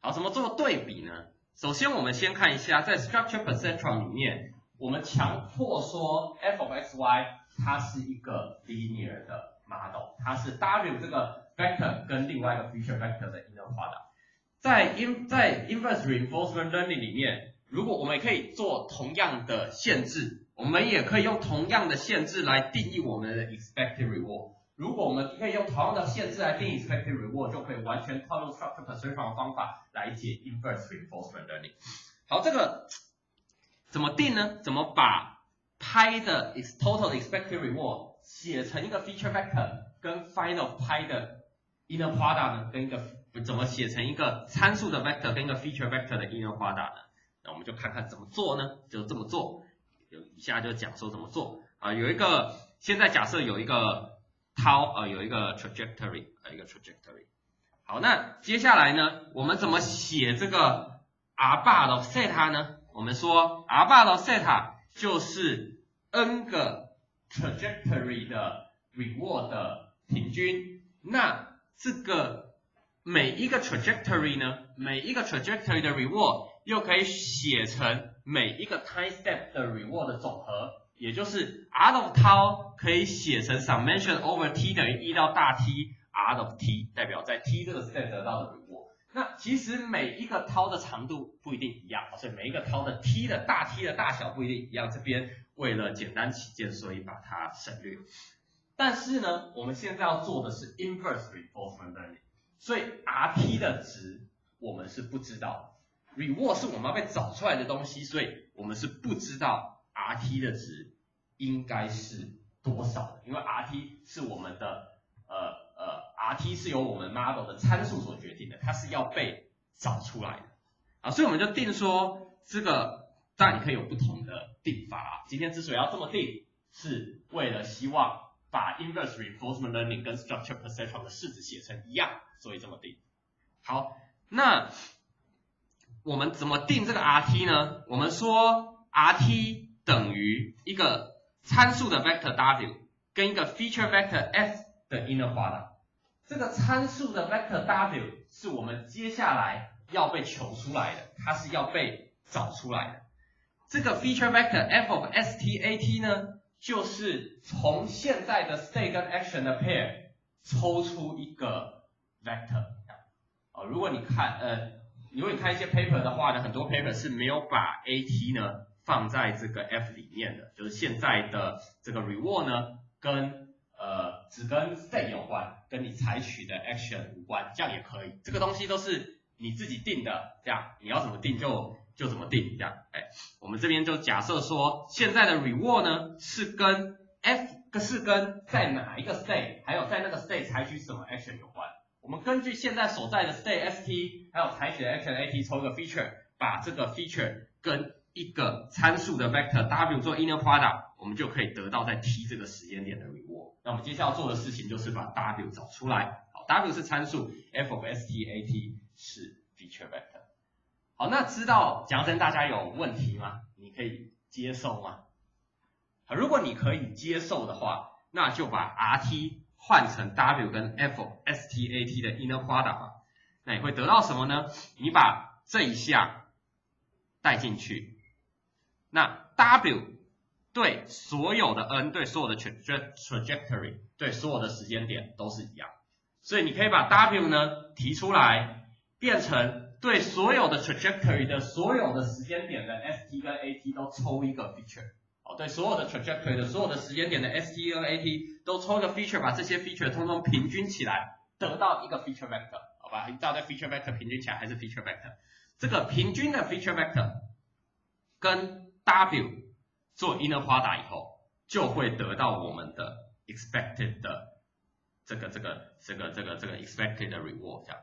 好，怎么做对比呢？首先我们先看一下在 structure perceptron 里面，我们强迫说 f of x y 它是一个 linear 的 model，它是 w 这个 vector 跟另外一个 feature vector 的 inner product。在 in 在 inverse reinforcement learning 里面，如果我们可以做同样的限制，我们也可以用同样的限制来定义我们的 expected reward。如果我们可以用同样的限制来定义 expected reward，就可以完全套用 structure perceptron 的方法来解 inverse reinforcement learning。好，这个怎么定呢？怎么把拍的 total expected reward 写成一个 feature vector 跟 final 拍的 inner product 呢？跟一个怎么写成一个参数的 vector 跟一个 feature vector 的 inner product 呢？那我们就看看怎么做呢？就这么做，有以下就讲说怎么做啊。有一个现在假设有一个涛呃有一个 trajectory 呃一个 trajectory。好，那接下来呢，我们怎么写这个 r bar of theta 呢？我们说 r bar of theta 就是 n 个 trajectory 的 reward 的平均。那这个每一个 trajectory 呢，每一个 trajectory 的 reward 又可以写成每一个 time step 的 reward 的总和，也就是 r of tau 可以写成 summation over t 等于一到大 T r of t，代表在 t 这个 step 得到的 reward。那其实每一个 tau 的长度不一定一样，所以每一个 tau 的 t 的大 T 的大小不一定一样。这边为了简单起见，所以把它省略。但是呢，我们现在要做的是 inverse reinforcement learning，所以 rt 的值我们是不知道，reward 是我们要被找出来的东西，所以我们是不知道 rt 的值应该是多少的，因为 rt 是我们的呃呃 rt 是由我们 model 的参数所决定的，它是要被找出来的啊，所以我们就定说这个，当然你可以有不同的定法啊。今天之所以要这么定，是为了希望把 inverse reinforcement learning 跟 structure perceptron 的式子写成一样，所以这么定。好，那我们怎么定这个 rt 呢？我们说 rt 等于一个参数的 vector w 跟一个 feature vector f 的 inner product。这个参数的 vector w 是我们接下来要被求出来的，它是要被找出来的。这个 feature vector f of stat 呢，就是从现在的 state 跟 action 的 pair 抽出一个 vector。哦，如果你看呃，如果你看一些 paper 的话呢，很多 paper 是没有把 at 呢放在这个 f 里面的，就是现在的这个 reward 呢跟呃只跟 state 有关，跟你采取的 action 无关，这样也可以。这个东西都是你自己定的，这样你要怎么定就就怎么定，这样。哎，我们这边就假设说，现在的 reward 呢是跟 f 是跟在哪一个 state，还有在那个 state 采取什么 action 有关。我们根据现在所在的 state st，还有采取的 action at 抽一个 feature，把这个 feature 跟一个参数的 vector w 做 inner product，我们就可以得到在 t 这个时间点的 reward。那我们接下来要做的事情就是把 w 找出来。好，w 是参数，f of stat 是 feature vector。好，那知道讲真大家有问题吗？你可以接受吗？如果你可以接受的话，那就把 rt 换成 w 跟 f of stat 的 inner product 吧。那你会得到什么呢？你把这一项带进去，那 w 对所有的 n 对所有的 trajectory 对所有的时间点都是一样，所以你可以把 w 呢提出来，变成对所有的 trajectory 的所有的时间点的 st 跟 at 都抽一个 feature，哦，对所有的 trajectory 的所有的时间点的 st 跟 at 都抽一个 feature，把这些 feature 通通平均起来，得到一个 feature vector，好吧？你知道在 feature vector 平均起来还是 feature vector？这个平均的 feature vector 跟 w 做 inner product 以后，就会得到我们的 expected 的这个这个这个这个这个 expected 的 reward 这样。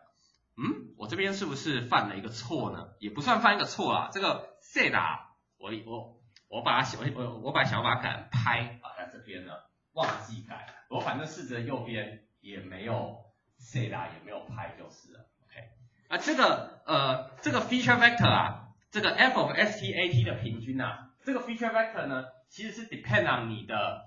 嗯，我这边是不是犯了一个错呢？也不算犯一个错啦，这个 set 啊，我我我把它我我我把想要把它改拍啊，在这边呢忘记改，我反正试着右边也没有 theta 也没有拍就是了，OK，啊这个呃这个 feature vector 啊，这个 f of stat 的平均啊，这个 feature vector 呢其实是 depend on 你的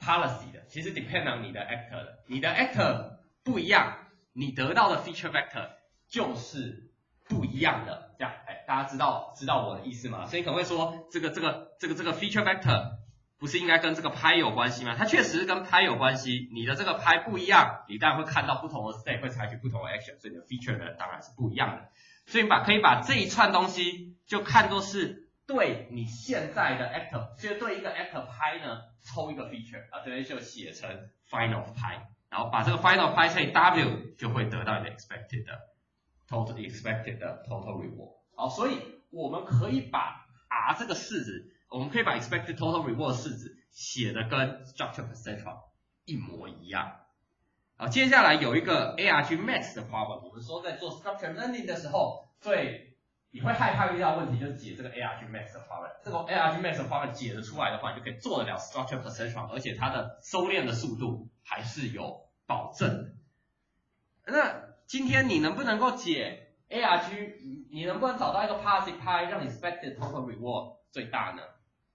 policy 的，其实 depend on 你的 actor 的，你的 actor 不一样，你得到的 feature vector 就是不一样的，这样，哎，大家知道知道我的意思吗？所以可能会说这个这个这个这个 feature vector 不是应该跟这个拍有关系吗？它确实跟拍有关系，你的这个拍不一样，你当然会看到不同的 state 会采取不同的 action，所以你的 feature 呢当然是不一样的。所以把可以把这一串东西就看作是对你现在的 actor，就是对一个 actor 拍呢抽一个 feature 啊，这边就写成 final 拍。然后把这个 final 拍乘以 W 就会得到你的 expected 的 total expected 的 total reward。好，所以我们可以把 R 这个式子，我们可以把 expected total reward 式子写的跟 structure perceptron 一模一样。好，接下来有一个 ARGMax 的方法我们说在做 structure learning 的时候，最你会害怕遇到问题就是解这个 ARGMax 的方法。这个 ARGMax 的 problem 解得出来的话，你就可以做得了 structure perception，而且它的收敛的速度。还是有保证的。那今天你能不能够解 ARG？你能不能找到一个 policy 派让你 expected total reward 最大呢？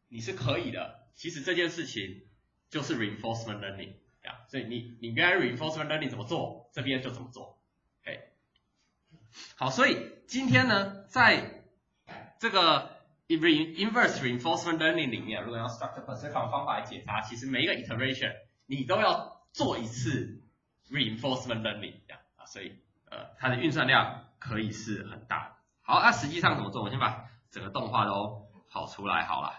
你是可以的。其实这件事情就是 reinforcement learning 呀。所以你你原来 reinforcement learning 怎么做，这边就怎么做。OK。好，所以今天呢，在这个 inverse reinforcement learning 里面，如果用 structure perceptron 方法来解它，其实每一个 iteration 你都要。做一次 reinforcement learning 这样啊，所以呃它的运算量可以是很大。好，那实际上怎么做？我先把整个动画都跑出来好了。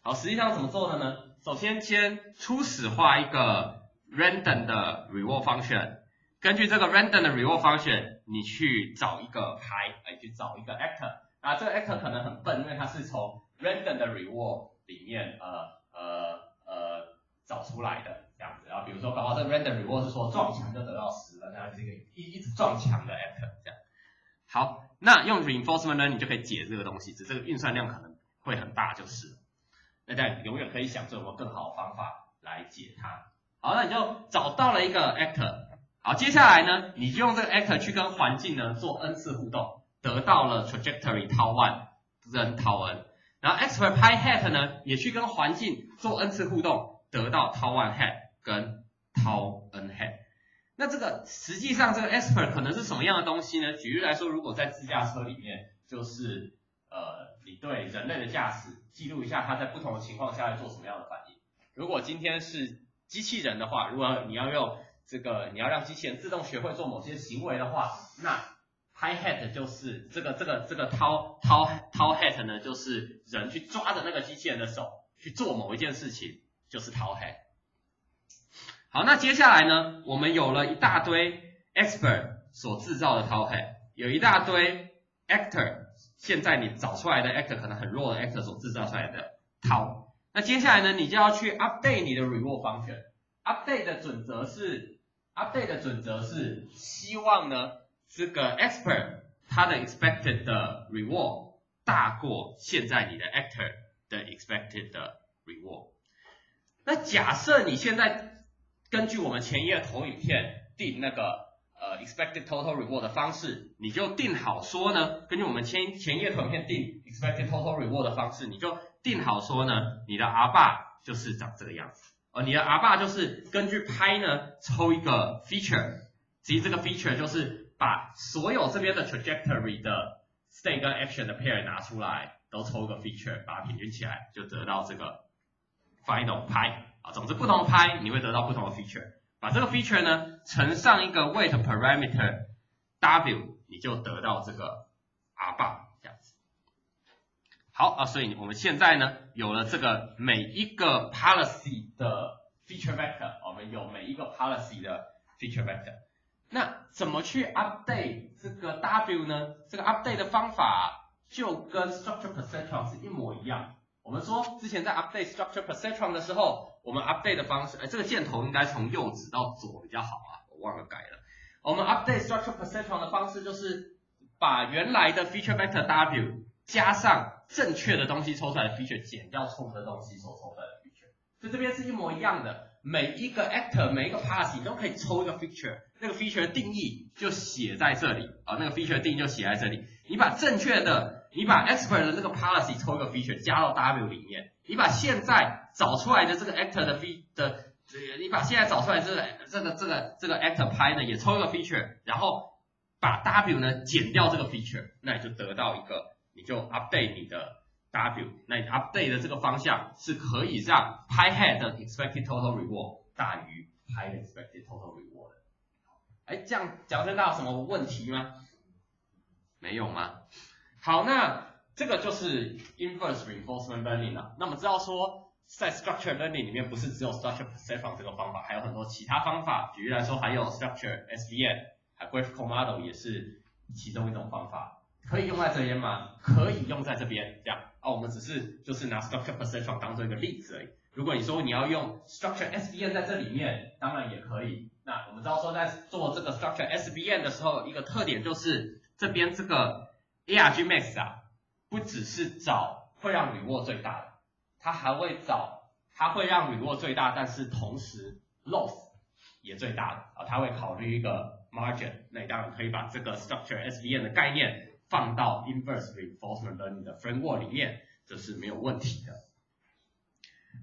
好，实际上怎么做的呢？首先先初始化一个 random 的 reward function，根据这个 random 的 reward function，你去找一个牌，来去找一个 actor。啊，这个 actor 可能很笨，因为它是从 random 的 reward 里面呃呃呃找出来的。这样子，然后比如说，搞好这 random reward 是说撞墙就得到十分，那这个一一直撞墙的 actor 这样。好，那用 reinforcement 呢，你就可以解这个东西，只这个运算量可能会很大就是。那但永远可以想出有没有更好的方法来解它。好，那你就找到了一个 actor。好，接下来呢，你就用这个 actor 去跟环境呢做 n 次互动，得到了 trajectory tau one 跟 tau n。然后 expert pi hat 呢，也去跟环境做 n 次互动，得到套 one hat。跟 tau n hat，那这个实际上这个 expert 可能是什么样的东西呢？举例来说，如果在自驾车里面，就是呃，你对人类的驾驶记录一下，它在不同的情况下会做什么样的反应。如果今天是机器人的话，如果你要用这个，你要让机器人自动学会做某些行为的话，那 high hat 就是这个这个这个 tau tau tau hat 呢，就是人去抓着那个机器人的手去做某一件事情，就是 tau hat。好，那接下来呢？我们有了一大堆 expert 所制造的套 hat，有一大堆 actor，现在你找出来的 actor 可能很弱的 actor 所制造出来的套。那接下来呢？你就要去 update 你的 reward function。update 的准则是，update 的准则是希望呢，这个 expert 它的 expected 的 reward 大过现在你的 actor 的 expected 的 reward。那假设你现在根据我们前一页投影片定那个呃 expected total reward 的方式，你就定好说呢，根据我们前前一页投影片定 expected total reward 的方式，你就定好说呢，你的阿爸就是长这个样子，而你的阿爸就是根据拍呢抽一个 feature，其实这个 feature 就是把所有这边的 trajectory 的 state 跟 action 的 pair 拿出来，都抽个 feature，把它平均起来，就得到这个 final 拍啊。总之不同拍你会得到不同的 feature，把这个 feature 呢乘上一个 weight parameter w，你就得到这个阿爸。好啊，所以我们现在呢有了这个每一个 policy 的 feature vector，我们有每一个 policy 的 feature vector。那怎么去 update 这个 w 呢？这个 update 的方法就跟 structure perceptron 是一模一样。我们说之前在 update structure perceptron 的时候，我们 update 的方式，哎，这个箭头应该从右指到左比较好啊，我忘了改了。我们 update structure perceptron 的方式就是把原来的 feature vector w 加上正确的东西抽出来的 feature 减掉错误的东西所抽出来的 feature，所以这边是一模一样的。每一个 actor 每一个 pass 你都可以抽一个 feature，那个 feature 的定义就写在这里啊，那个 feature 定义就写在这里。你把正确的，你把 expert 的这个 policy 抽一个 feature 加到 W 里面，你把现在找出来的这个 actor 的 f e 的，你把现在找出来这个这个这个这个 actor 拍呢也抽一个 feature，然后把 W 呢减掉这个 feature，那你就得到一个，你就 update 你的 W，那你 update 的这个方向是可以让 pi head 的 expected total reward 大于 pi expected total reward 的。哎，这样讲真到什么问题吗？没有吗？好，那这个就是 inverse reinforcement learning 了。那我们知道说，在 structure learning 里面不是只有 structure perception 这个方法，还有很多其他方法。举例来说，还有 structure SVM，还 graphical model 也是其中一种方法，可以用在这边吗？可以用在这边，这样啊，我们只是就是拿 structure perception 当做一个例子而已。如果你说你要用 structure SVN 在这里面，当然也可以。那我们知道说，在做这个 structure SVN 的时候，一个特点就是。这边这个 argmax 啊，不只是找会让利润最大的，它还会找它会让利润最大，但是同时 loss 也最大的啊，它会考虑一个 margin。那你当然可以把这个 structure SVN 的概念放到 inverse reinforcement learning 的 framework 里面，这是没有问题的。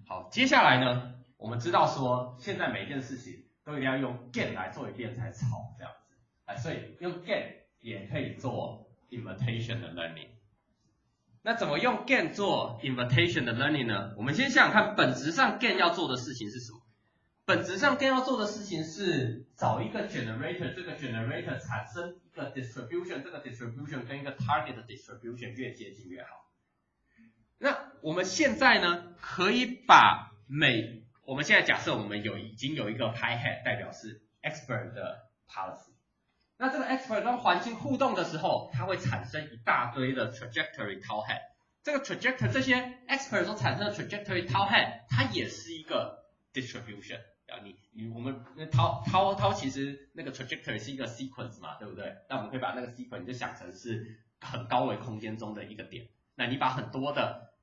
好，接下来呢，我们知道说现在每一件事情都一定要用 gain 来做一遍才好，这样子，哎，所以用 gain。也可以做 invitation 的 learning。那怎么用 gain 做 invitation 的 learning 呢？我们先想想看，本质上 gain 要做的事情是什么？本质上 GAN 要做的事情是找一个 generator，这个 generator 产生一个 distribution，这个 distribution 跟一个 target 的 distribution 越接近越好。那我们现在呢，可以把每我们现在假设我们有已经有一个 pi head，代表是 expert 的 policy。那这个 expert 跟环境互动的时候，它会产生一大堆的 trajectory t a l head。这个 trajectory 这些 expert 所产生的 trajectory t a l head，它也是一个 distribution。啊，你你我们那 tau tau tau 其实那个 trajectory 是一个 sequence 嘛，对不对？那我们可以把那个 sequence 就想成是很高维空间中的一个点。那你把很多的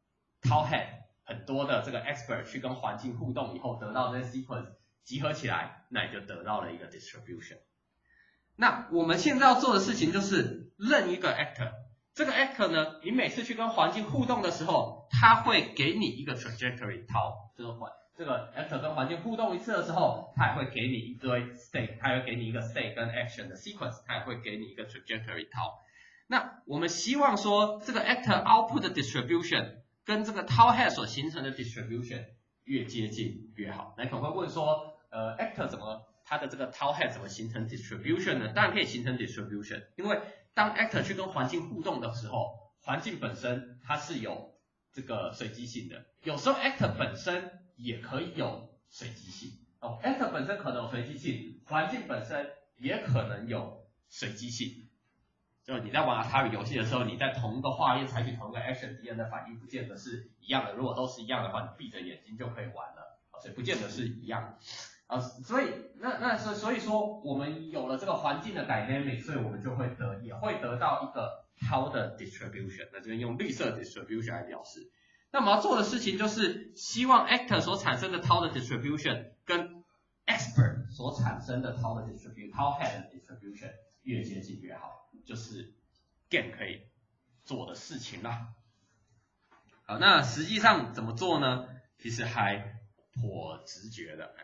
tau head，很多的这个 expert 去跟环境互动以后，得到这些 sequence 集合起来，那你就得到了一个 distribution。那我们现在要做的事情就是认一个 actor，这个 actor 呢，你每次去跟环境互动的时候，它会给你一个 trajectory 套，这个环这个 actor 跟环境互动一次的时候，它也会给你一堆 state，它会给你一个 state 跟 action 的 sequence，它也会给你一个 trajectory 套。那我们希望说这个 actor output 的 distribution 跟这个 tau head 所形成的 distribution 越接近越好。那可能会问说，呃，actor 怎么？它的这个 tau head 怎么形成 distribution 呢？当然可以形成 distribution，因为当 actor 去跟环境互动的时候，环境本身它是有这个随机性的，有时候 actor 本身也可以有随机性哦，actor 本身可能有随机性，环境本身也可能有随机性。就你在玩 Atari 游戏的时候，你在同一个画面采取同一个 action，敌人的反应不见得是一样的。如果都是一样的话，你闭着眼睛就可以玩了，所以不见得是一样。啊，所以那那所所以说，我们有了这个环境的 dynamic，所以我们就会得也会得到一个 tau 的 distribution。那这边用绿色 distribution 来表示。那我们要做的事情就是希望 actor 所产生的 tau 的 distribution 跟 expert 所产生的 tau 的 distribution，tau head distribution 越接近越好，就是 GAN 可以做的事情啦。好，那实际上怎么做呢？其实还颇直觉的。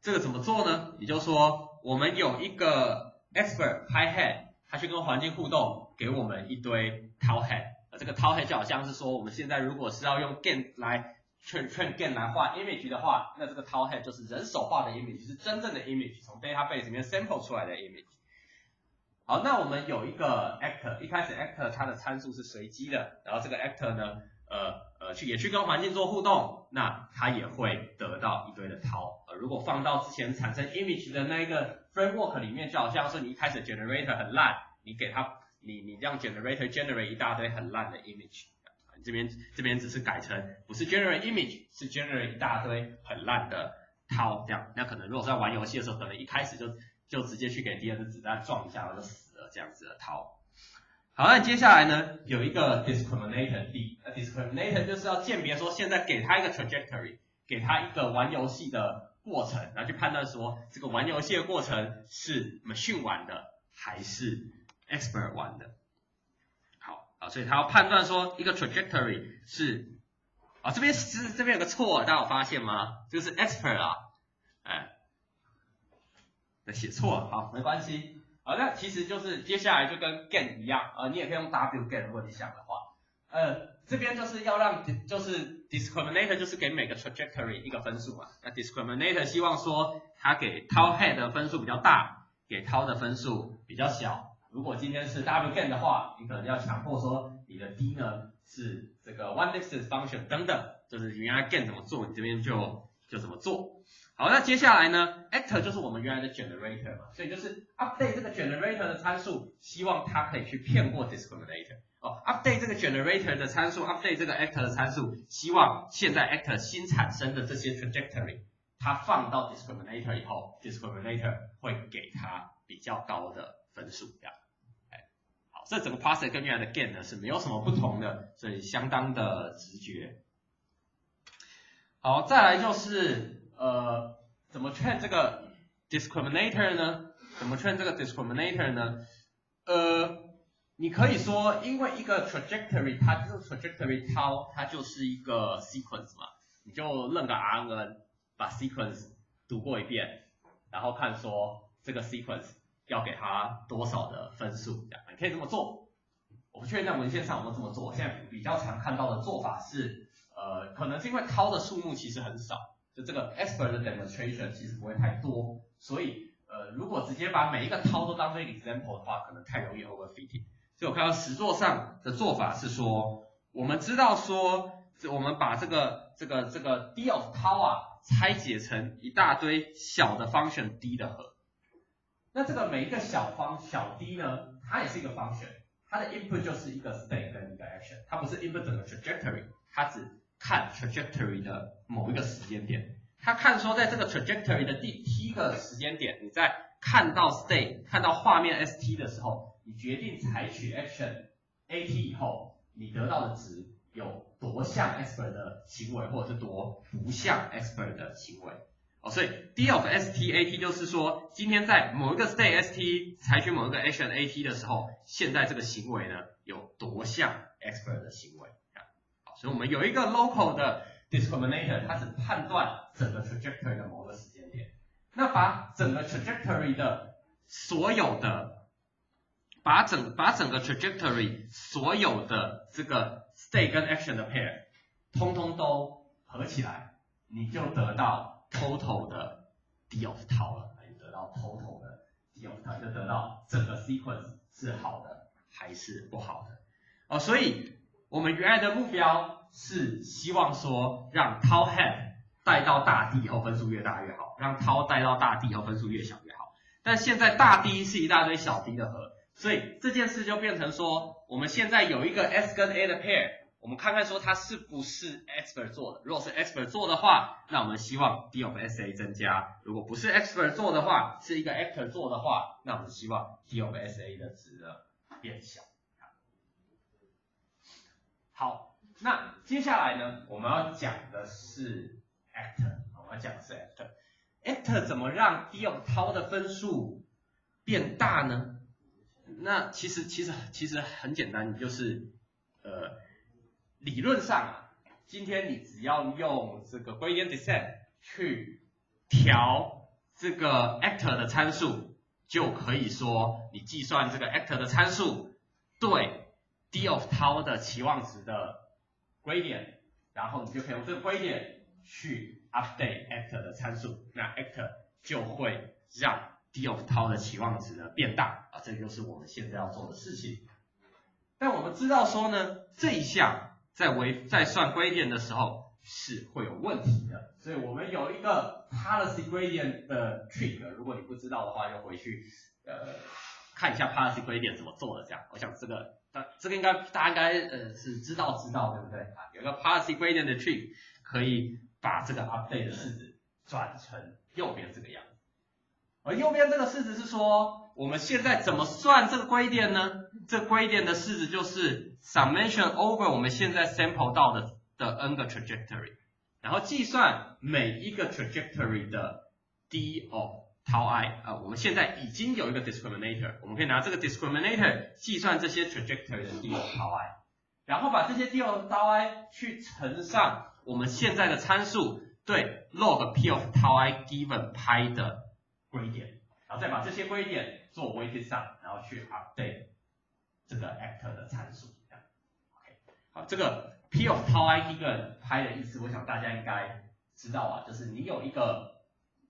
这个怎么做呢？也就是说，我们有一个 expert high head，他去跟环境互动，给我们一堆 tau head。这个 tau head 就好像是说，我们现在如果是要用 gain 来 train train GAN 来画 image 的话，那这个 tau head 就是人手画的 image，是真正的 image，从 database 里面 sample 出来的 image。好，那我们有一个 actor，一开始 actor 它的参数是随机的，然后这个 actor 呢，呃呃去也去跟环境做互动，那它也会得到一堆的 tau。如果放到之前产生 image 的那一个 framework 里面，就好像是你一开始 generator 很烂，你给它，你你让 generator generate 一大堆很烂的 image，这边这边只是改成不是 generate image，是 generate 一大堆很烂的套，这样，那可能如果在玩游戏的时候，可能一开始就就直接去给敌人的子弹撞一下，然后就死了这样子的套。好，那接下来呢，有一个 discriminator，d，discriminator 就是要鉴别说现在给他一个 trajectory，给他一个玩游戏的。过程，然后去判断说这个玩游戏的过程是 machine 玩的还是 expert 玩的。好啊，所以他要判断说一个 trajectory 是啊这边是这边有个错，大家有发现吗？就是 expert 啊，哎，写错了，好没关系。好，那其实就是接下来就跟 gain 一样啊，你也可以用 w gain，如果你想的话，呃。这边就是要让，就是 discriminator 就是给每个 trajectory 一个分数嘛。那 discriminator 希望说他给 tau head 的分数比较大，给 tau 的分数比较小。如果今天是 w gain 的话，你可能要强迫说你的 d 呢是这个 one distance function 等等，就是原来 gain 怎么做，你这边就就怎么做。好，那接下来呢，actor 就是我们原来的 generator 嘛，所以就是 update 这个 generator 的参数，希望它可以去骗过 discriminator。哦 update 这个 generator 的参数，update 这个 actor 的参数，希望现在 actor 新产生的这些 trajectory，它放到 discriminator 以后，discriminator 会给它比较高的分数，这样，这整个 process 跟原来的 gain 呢是没有什么不同的，所以相当的直觉。好，再来就是呃，怎么 train 这个 discriminator 呢？怎么 train 这个 discriminator 呢？呃。你可以说，因为一个 trajectory，它就是 trajectory tau，它就是一个 sequence 嘛，你就认个 RNN，把 sequence 读过一遍，然后看说这个 sequence 要给他多少的分数，这样你可以这么做。我不确定在文献上有没有这么做，现在比较常看到的做法是，呃，可能是因为套的数目其实很少，就这个 expert 的 demonstration 其实不会太多，所以呃，如果直接把每一个 tau 都当成 example 的话，可能太容易 overfitting。所以我看到实作上的做法是说，我们知道说，我们把这个这个这个 d of tau 啊拆解成一大堆小的 function d 的和，那这个每一个小方小 d 呢，它也是一个 function，它的 input 就是一个 state 跟一个 action，它不是 input 整个 trajectory，它只看 trajectory 的某一个时间点，它看说在这个 trajectory 的第 t 个时间点，你在看到 state 看到画面 st 的时候。你决定采取 action at 以后，你得到的值有多像 expert 的行为，或者是多不像 expert 的行为。所以 d of st at 就是说，今天在某一个 state st 采取某一个 action at 的时候，现在这个行为呢有多像 expert 的行为。好，所以我们有一个 local 的 discriminator，它只判断整个 trajectory 的某个时间点。那把整个 trajectory 的所有的把整把整个 trajectory 所有的这个 state 跟 action 的 pair，通通都合起来，你就得到 total 的 d of tau 了，你得到 total 的 d of tau，就得到整个 sequence 是好的还是不好的。哦，所以我们原来的目标是希望说让 tau head 带到大 D 以后分数越大越好，让 tau 带到大 D 以后分数越小越好。但现在大 D 是一大堆小 d 的和。所以这件事就变成说，我们现在有一个 S 跟 A 的 pair，我们看看说它是不是 expert 做的。如果是 expert 做的话，那我们希望 D of S A 增加；如果不是 expert 做的话，是一个 actor 做的话，那我们希望 D of S A 的值呢变小。好，那接下来呢，我们要讲的是 actor，我们要讲的是 actor，actor 怎么让 D of tau 的分数变大呢？那其实其实其实很简单，就是呃理论上啊，今天你只要用这个 gradient descent 去调这个 actor 的参数，就可以说你计算这个 actor 的参数对 d of tau 的期望值的 gradient，然后你就可以用这个 gradient 去 update actor 的参数，那 actor 就会让 d of tau 的期望值呢变大啊，这就是我们现在要做的事情。但我们知道说呢，这一项在微在算归一点的时候是会有问题的，所以我们有一个 policy gradient 的 trick，如果你不知道的话，就回去呃看一下 policy gradient 怎么做的。这样，我想这个大这个应该大家应该呃是知道知道对不对啊？有个 policy gradient 的 trick 可以把这个 update 的式子转成右边这个样子。而右边这个式子是说，我们现在怎么算这个归点呢？这归点的式子就是 summation over 我们现在 sample 到的的 n 个 trajectory，然后计算每一个 trajectory 的 d of tau i 啊，我们现在已经有一个 discriminator，我们可以拿这个 discriminator 计算这些 trajectory 的 d of tau i，然后把这些 d of tau i 去乘上我们现在的参数对 log p of tau i given pi 的归点，然后再把这些归点做 weighted sum，然后去 update 这个 actor 的参数。OK，好，这个。P of tau i 一个拍的意思，我想大家应该知道啊，就是你有一个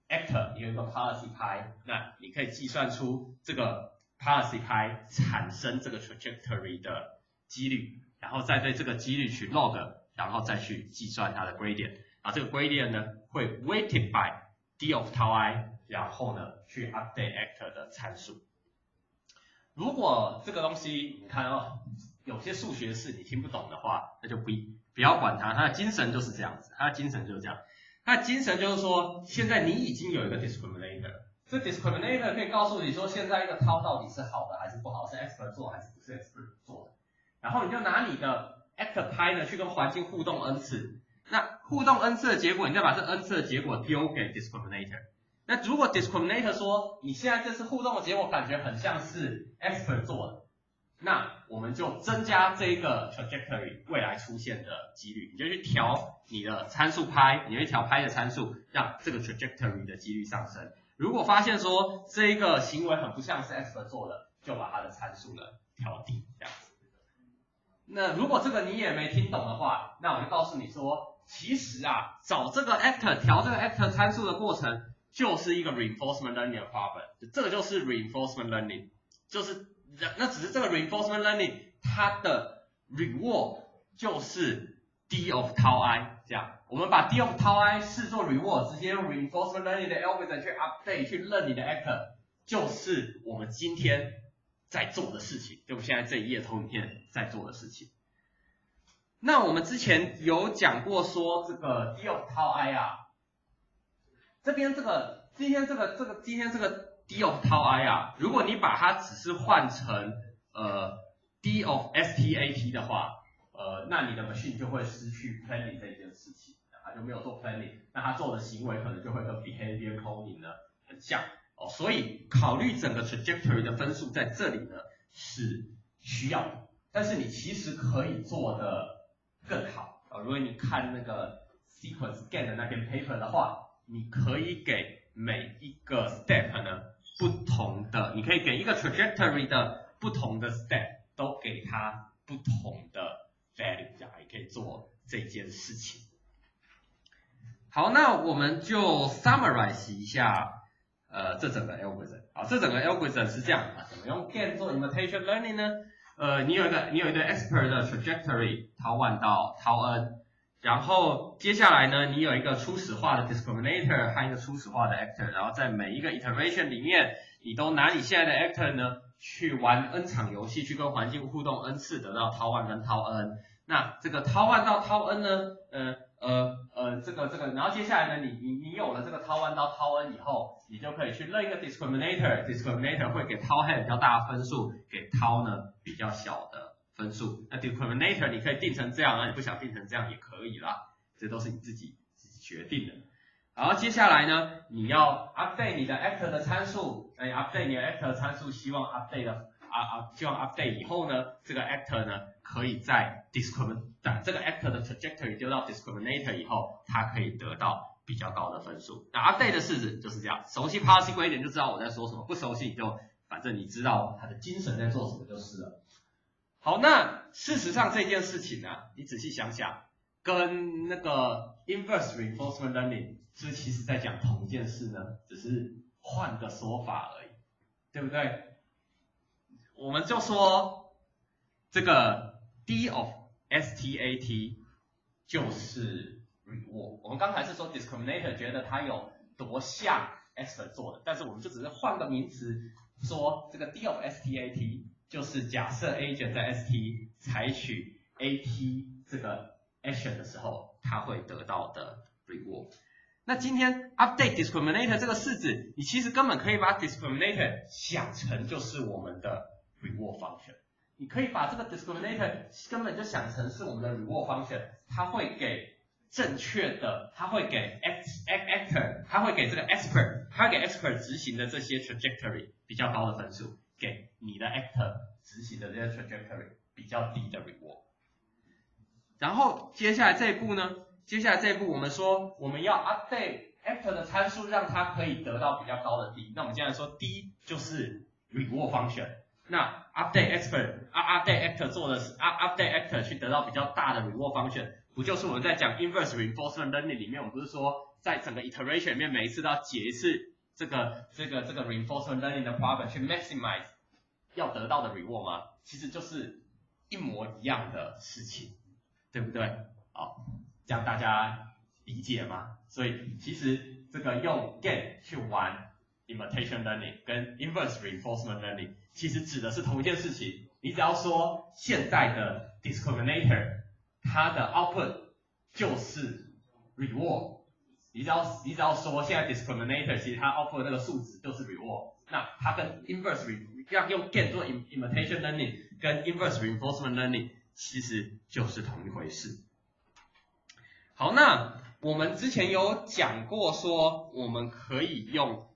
actor，你有一个 policy 拍，那你可以计算出这个 policy 拍产生这个 trajectory 的几率，然后再对这个几率去 log，然后再去计算它的 gradient，啊，这个 gradient 呢会 weighted by d of tau i，然后呢去 update actor 的参数。如果这个东西你看哦。有些数学是你听不懂的话，那就不不要管它。它的精神就是这样子，它的精神就是这样。它的精神就是说，现在你已经有一个 discriminator，这 discriminator 可以告诉你说，现在一个套到底是好的还是不好，是 expert 做还是不是 expert 做的。然后你就拿你的 actor 拍呢去跟环境互动 n 次，那互动 n 次的结果，你再把这 n 次的结果丢给 discriminator。那如果 discriminator 说你现在这次互动的结果感觉很像是 expert 做的。那我们就增加这一个 trajectory 未来出现的几率，你就去调你的参数拍，你会调拍的参数，让这个 trajectory 的几率上升。如果发现说这一个行为很不像是 expert 做的，就把它的参数呢调低，这样子。那如果这个你也没听懂的话，那我就告诉你说，其实啊，找这个 actor 调这个 actor 参数的过程，就是一个 reinforcement learning problem，这个就是 reinforcement learning，就是。那只是这个 reinforcement learning 它的 reward 就是 d of tau i 这样，我们把 d of tau i 视作 reward，直接用 reinforcement learning 的 algorithm 去 update 去认你的 actor，就是我们今天在做的事情，就我们现在这一页投影片在做的事情。那我们之前有讲过说这个 d of tau i 啊，这边这个今天这个这个今天这个。d of tau i 啊，如果你把它只是换成呃 d of stat 的话，呃，那你的 machine 就会失去 planning 这一件事情，它就没有做 planning，那它做的行为可能就会跟 behavior coding 呢很像哦，所以考虑整个 trajectory 的分数在这里呢是需要的，但是你其实可以做的更好啊，如果你看那个 sequence gain 的那篇 paper 的话，你可以给每一个 step 呢。不同的，你可以给一个 trajectory 的不同的 step，都给它不同的 value，这样也可以做这件事情。好，那我们就 summarize 一下，呃，这整个 algorithm。好，这整个 algorithm 是这样啊，怎么用 GAN 做 imitation learning 呢？呃，你有一个，你有一个 expert 的 trajectory tau one 到它 n。然后接下来呢，你有一个初始化的 discriminator 和一个初始化的 actor，然后在每一个 iteration 里面，你都拿你现在的 actor 呢去玩 n 场游戏，去跟环境互动 n 次，得到 tau one 跟 tau n。那这个 tau 1到 tau n 呢，呃呃呃，这个这个，然后接下来呢，你你你有了这个 tau 1到 tau n 以后，你就可以去认一个 discriminator，discriminator 会给 tau head 比较大的分数，给 tau 呢比较小的。分数，那 discriminator 你可以定成这样啊，你不想定成这样也可以啦，这都是你自己自己决定的。好，接下来呢，你要 update 你的 actor 的参数，哎，update 你的 actor 参数，希望 update 的啊啊，希望 update 以后呢，这个 actor 呢，可以在 discriminator 这个 actor 的 trajectory 丢到 discriminator 以后，它可以得到比较高的分数。那 update 的式子就是这样，熟悉 policy 规点就知道我在说什么，不熟悉你就反正你知道它的精神在做什么就是了。好，那事实上这件事情呢，你仔细想想，跟那个 inverse reinforcement learning 是其实在讲同一件事呢，只是换个说法而已，对不对？我们就说这个 d of stat 就是 reward。我们刚才是说 discriminator 觉得它有多像 expert 做的，但是我们就只是换个名词，说这个 d of stat。就是假设 agent 在 ST 采取 AT 这个 action 的时候，它会得到的 reward。那今天 update discriminator 这个式子，你其实根本可以把 discriminator 想成就是我们的 reward function。你可以把这个 discriminator 根本就想成是我们的 reward function，它会给正确的，它会给 X actor，它会给这个 expert，它给 expert 执行的这些 trajectory 比较高的分数，给你的 actor 执行的这些 trajectory 比较低的 reward。然后接下来这一步呢？接下来这一步我们说我们要 update actor 的参数，让它可以得到比较高的 D。那我们接下来说 D 就是 reward function。那 update expert 啊 update actor 做的是啊 update actor 去得到比较大的 reward function，不就是我们在讲 inverse reinforcement learning 里面，我们不是说在整个 iteration 里面每一次都要解一次这个这个这个 reinforcement learning 的 problem 去 maximize 要得到的 reward 吗？其实就是一模一样的事情，对不对？好，这样大家理解吗？所以其实这个用 game 去玩 imitation learning 跟 inverse reinforcement learning 其实指的是同一件事情。你只要说现在的 discriminator 它的 output 就是 reward，你只要你只要说现在 discriminator 其实它 output 那个数值就是 reward，那它跟 inverse re 要用 gain 做 imitation learning 跟 inverse reinforcement learning 其实就是同一回事。好，那我们之前有讲过说我们可以用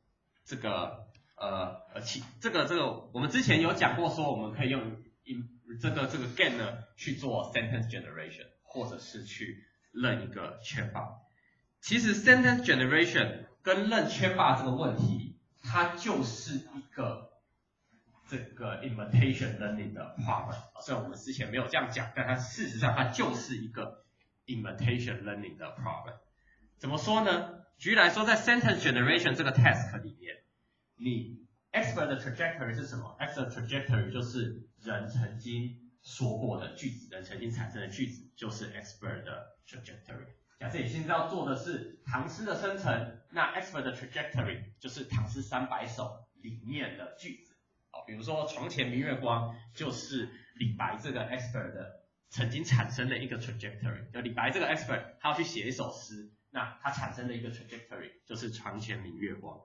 这个。呃呃，其这个这个，我们之前有讲过，说我们可以用 in 这个这个 gain 呢去做 sentence generation，或者是去认一个圈霸。其实 sentence generation 跟认圈霸这个问题，它就是一个这个 imitation learning 的 problem。虽然我们之前没有这样讲，但它事实上它就是一个 imitation learning 的 problem。怎么说呢？举例来说，在 sentence generation 这个 task 里面。你 expert 的 trajectory 是什么？expert trajectory 就是人曾经说过的句子，人曾经产生的句子就是 expert 的 trajectory。假设你现在要做的是唐诗的生成，那 expert 的 trajectory 就是唐诗三百首里面的句子。哦，比如说床前明月光，就是李白这个 expert 的曾经产生的一个 trajectory。就李白这个 expert 他要去写一首诗，那他产生的一个 trajectory 就是床前明月光。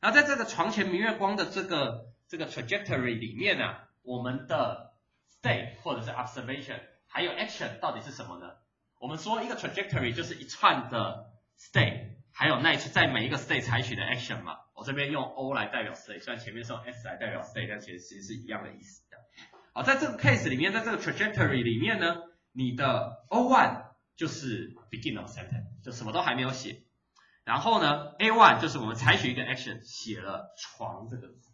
那在这个床前明月光的这个这个 trajectory 里面呢，我们的 state 或者是 observation 还有 action 到底是什么呢？我们说一个 trajectory 就是一串的 state，还有那在每一个 state 采取的 action 嘛。我这边用 O 来代表 state，虽然前面是用 S 来代表 state，但其实其实是一样的意思的。好，在这个 case 里面，在这个 trajectory 里面呢，你的 O1 就是 begin of sentence，就什么都还没有写。然后呢，A one 就是我们采取一个 action，写了床这个字。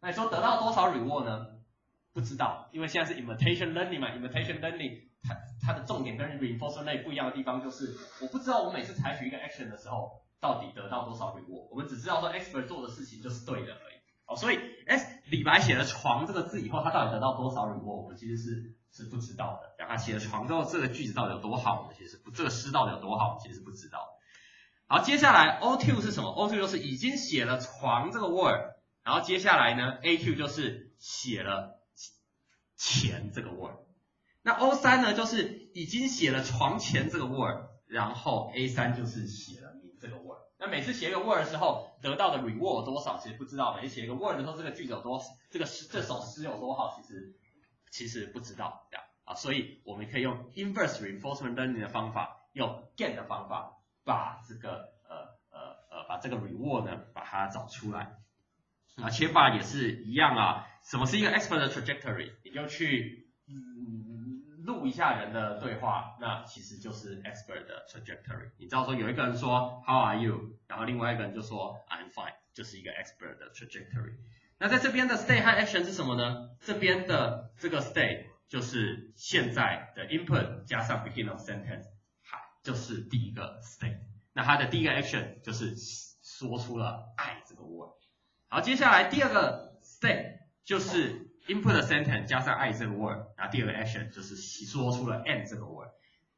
那你说得到多少 reward 呢？不知道，因为现在是 imitation learning 嘛，imitation learning 它它的重点跟 reinforcement 不一样的地方就是，我不知道我每次采取一个 action 的时候，到底得到多少 reward。我们只知道说 expert 做的事情就是对的而已。哦，所以 S 李白写了床这个字以后，他到底得到多少 reward，我们其实是是不知道的。然后他写了床之后，这个句子到底有多好，我们其实，这个诗到底有多好，我们其实是不知道。好，接下来 O two 是什么？O two 就是已经写了床这个 word，然后接下来呢，A two 就是写了钱这个 word。那 O 三呢，就是已经写了床前这个 word，然后 A 三就是写了名这个 word。那每次写一个 word 的时候，得到的 reward 多少，其实不知道。每次写一个 word 的时候，这个句子有多，这个诗这首诗有多好，其实其实不知道。这样啊，所以我们可以用 inverse reinforcement learning 的方法，用 get 的方法。把这个呃呃呃把这个 reward 呢把它找出来，啊切法也是一样啊，什么是一个 expert 的 trajectory？你就去录一下人的对话，那其实就是 expert 的 trajectory。你知道说有一个人说 How are you？然后另外一个人就说 I'm fine，就是一个 expert 的 trajectory。那在这边的 state 和 action 是什么呢？这边的这个 state 就是现在的 input 加上 beginning of sentence 好。就是第一个 state，那它的第一个 action 就是说出了爱这个 word，好，接下来第二个 state 就是 input sentence 加上 I 这个 word，然后第二个 action 就是说出了 and 这个 word，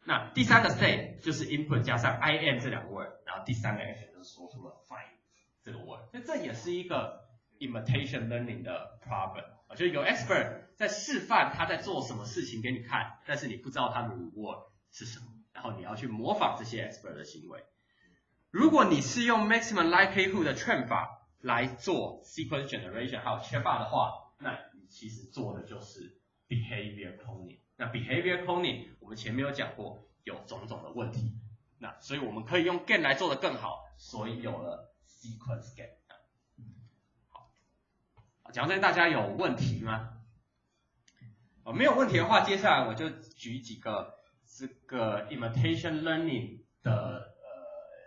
那第三个 state 就是 input 加上 I am 这两个 word，然后第三个 action 就是说出了 fine 这个 word，所以这也是一个 imitation learning 的 problem，啊，就有 expert 在示范他在做什么事情给你看，但是你不知道他的 reward 是什么。然后你要去模仿这些 expert 的行为。如果你是用 maximum likelihood 的劝法来做 sequence generation 还有缺乏的话，那其实做的就是 behavior cloning。那 behavior cloning 我们前面有讲过，有种种的问题，那所以我们可以用 GAN 来做的更好，所以有了 sequence GAN。好，讲到这大家有问题吗？哦，没有问题的话，接下来我就举几个这个 imitation learning 的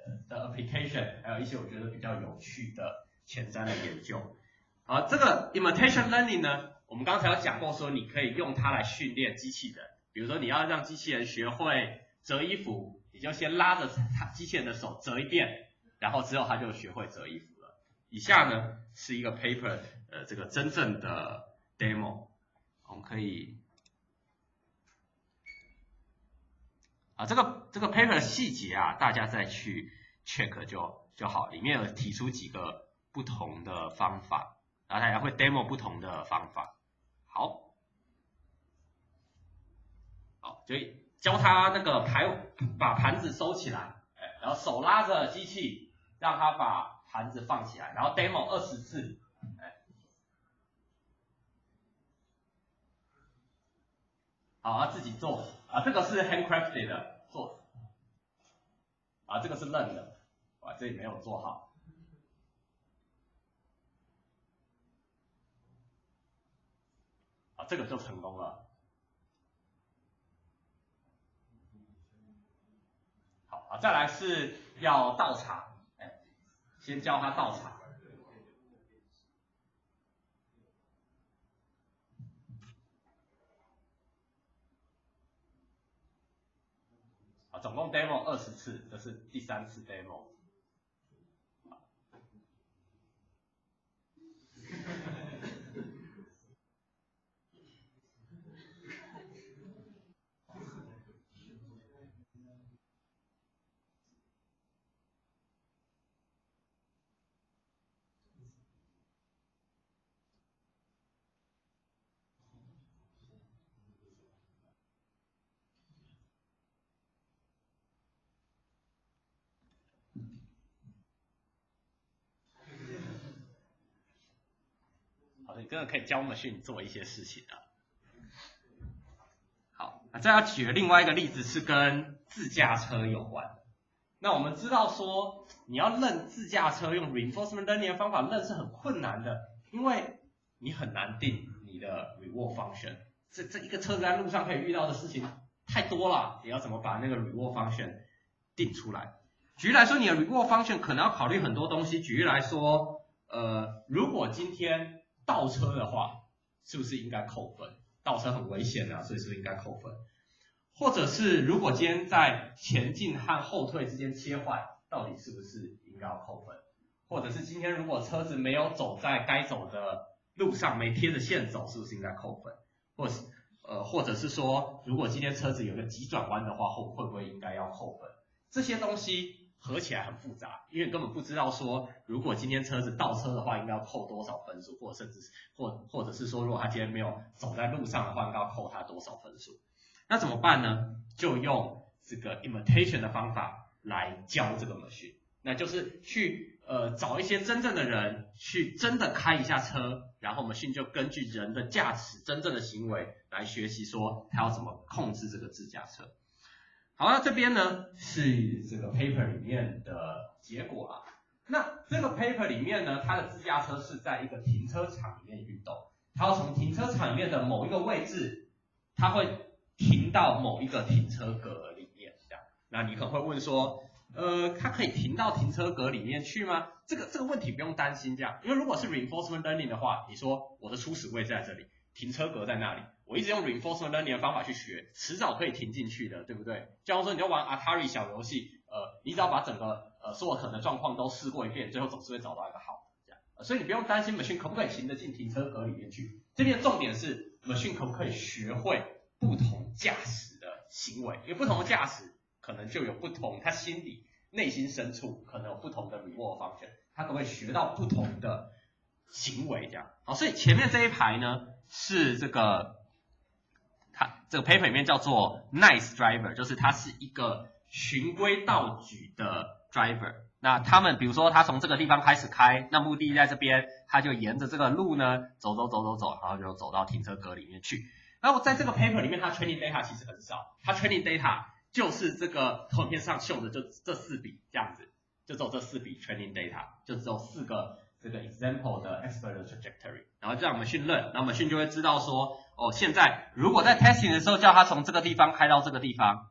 呃的 application，还有一些我觉得比较有趣的前瞻的研究。好，这个 imitation learning 呢，我们刚才有讲过，说你可以用它来训练机器人。比如说你要让机器人学会折衣服，你就先拉着它机器人的手折一遍，然后之后它就学会折衣服了。以下呢是一个 paper，呃，这个真正的 demo，我们可以啊，这个这个 paper 的细节啊，大家再去 check 就就好，里面有提出几个不同的方法。然后它也会 demo 不同的方法，好，好，就教他那个排把盘子收起来，哎，然后手拉着机器，让他把盘子放起来，然后 demo 二十次，哎，好，自己做，啊，这个是 handcrafted 的做，啊，这个是愣的，啊，这里没有做好。这个就成功了。好啊，再来是要倒茶，哎，先教他倒茶。啊，总共 demo 二十次，这是第三次 demo。你真的可以教 machine 做一些事情的。好，那再要举另外一个例子是跟自驾车有关。那我们知道说，你要认自驾车用 reinforcement learning 的方法认是很困难的，因为你很难定你的 reward function。这这一个车子在路上可以遇到的事情太多了，你要怎么把那个 reward function 定出来？举例来说，你的 reward function 可能要考虑很多东西。举例来说，呃，如果今天倒车的话，是不是应该扣分？倒车很危险啊，所以是不是应该扣分？或者是如果今天在前进和后退之间切换，到底是不是应该要扣分？或者是今天如果车子没有走在该走的路上，没贴着线走，是不是应该扣分？或是呃，或者是说，如果今天车子有个急转弯的话，会会不会应该要扣分？这些东西。合起来很复杂，因为根本不知道说，如果今天车子倒车的话，应该要扣多少分数，或者甚至或或者是说，如果他今天没有走在路上的话，应该要扣他多少分数？那怎么办呢？就用这个 imitation 的方法来教这个 machine，那就是去呃找一些真正的人去真的开一下车，然后 machine 就根据人的驾驶真正的行为来学习说，他要怎么控制这个自驾车。好，那这边呢是这个 paper 里面的结果啊。那这个 paper 里面呢，它的自驾车是在一个停车场里面运动，它要从停车场里面的某一个位置，它会停到某一个停车格里面，这样。那你可能会问说，呃，它可以停到停车格里面去吗？这个这个问题不用担心，这样，因为如果是 reinforcement learning 的话，你说我的初始位置在这里，停车格在那里。我一直用 reinforcement learning 的方法去学，迟早可以停进去的，对不对？假如说你要玩 Atari 小游戏，呃，你只要把整个呃所有可能状况都试过一遍，最后总是会找到一个好的，这样。所以你不用担心 machine 可不可以停得进停车格里面去。这边的重点是 machine 可不可以学会不同驾驶的行为，因为不同的驾驶可能就有不同，他心里内心深处可能有不同的 reward function，他可不可以学到不同的行为，这样。好，所以前面这一排呢是这个。它这个 paper 里面叫做 nice driver，就是它是一个循规蹈矩的 driver。那他们比如说他从这个地方开始开，那目的地在这边，他就沿着这个路呢走走走走走，然后就走到停车格里面去。然后在这个 paper 里面，它 training data 其实很少，它 training data 就是这个图片上秀的就这四笔这样子，就只有这四笔 training data，就只有四个这个 example 的 expert 的 trajectory，然后这样我们训练，然后我们训就会知道说，哦，现在如果在 testing 的时候叫他从这个地方开到这个地方，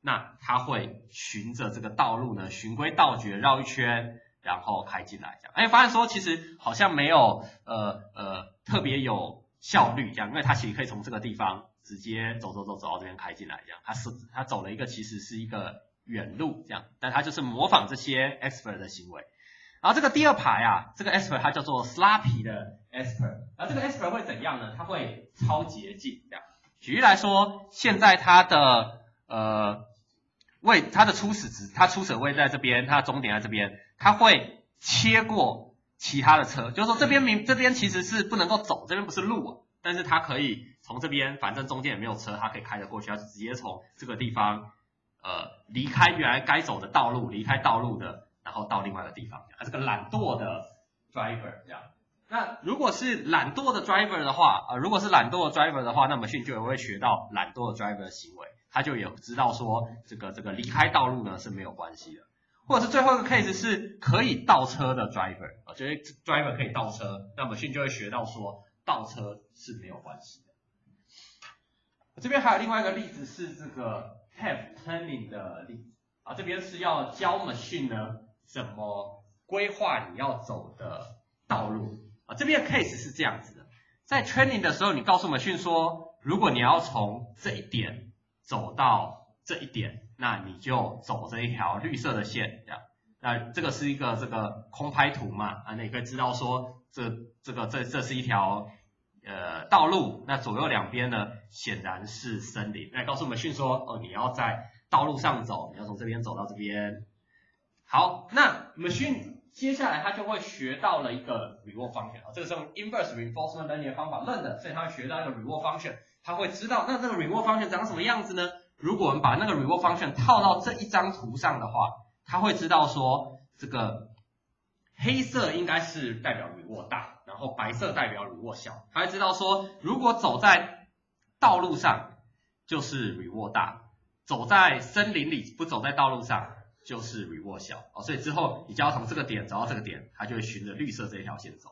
那他会循着这个道路呢循规蹈矩绕一圈，然后开进来这样，哎，发现说其实好像没有呃呃特别有效率这样，因为他其实可以从这个地方。直接走走走走到这边开进来，这样，他是他走了一个其实是一个远路，这样，但他就是模仿这些 expert 的行为。然后这个第二排啊，这个 Esper 它叫做 sloppy 的 Esper。然后这个 Esper 会怎样呢？它会超捷径，这样。举例来说，现在它的呃位，它的初始值，它初始位在这边，它的终点在这边，它会切过其他的车，就是说这边明这边其实是不能够走，这边不是路啊。但是它可以从这边，反正中间也没有车，它可以开得过去，它直接从这个地方，呃，离开原来该走的道路，离开道路的，然后到另外一个地方。它是个懒惰的 driver 这样。那如果是懒惰的 driver 的话，呃，如果是懒惰的 driver 的话，那么训就会学到懒惰的 driver 的行为，他就有知道说这个这个离开道路呢是没有关系的。或者是最后一个 case 是可以倒车的 driver，啊，就是 driver 可以倒车，那么训就会学到说。倒车是没有关系的。这边还有另外一个例子是这个 have turning 的例子啊，这边是要教 machine 呢怎么规划你要走的道路啊。这边的 case 是这样子的，在 training 的时候，你告诉我们训说，如果你要从这一点走到这一点，那你就走这一条绿色的线，这样。那这个是一个这个空拍图嘛啊，你可以知道说这这个这这是一条。呃，道路那左右两边呢，显然是森林。那告诉我们训说，哦，你要在道路上走，你要从这边走到这边。好，那 machine 接下来它就会学到了一个 reward function 啊，这个是用 inverse reinforcement learning 的方法 learn 的，所以它会学到一个 reward function，它会知道那这个 reward function 长什么样子呢？如果我们把那个 reward function 套到这一张图上的话，它会知道说，这个黑色应该是代表 reward 大。然后白色代表 reward 小，他会知道说，如果走在道路上就是 reward 大，走在森林里不走在道路上就是 reward 小哦，所以之后你就要从这个点走到这个点，他就会循着绿色这一条线走。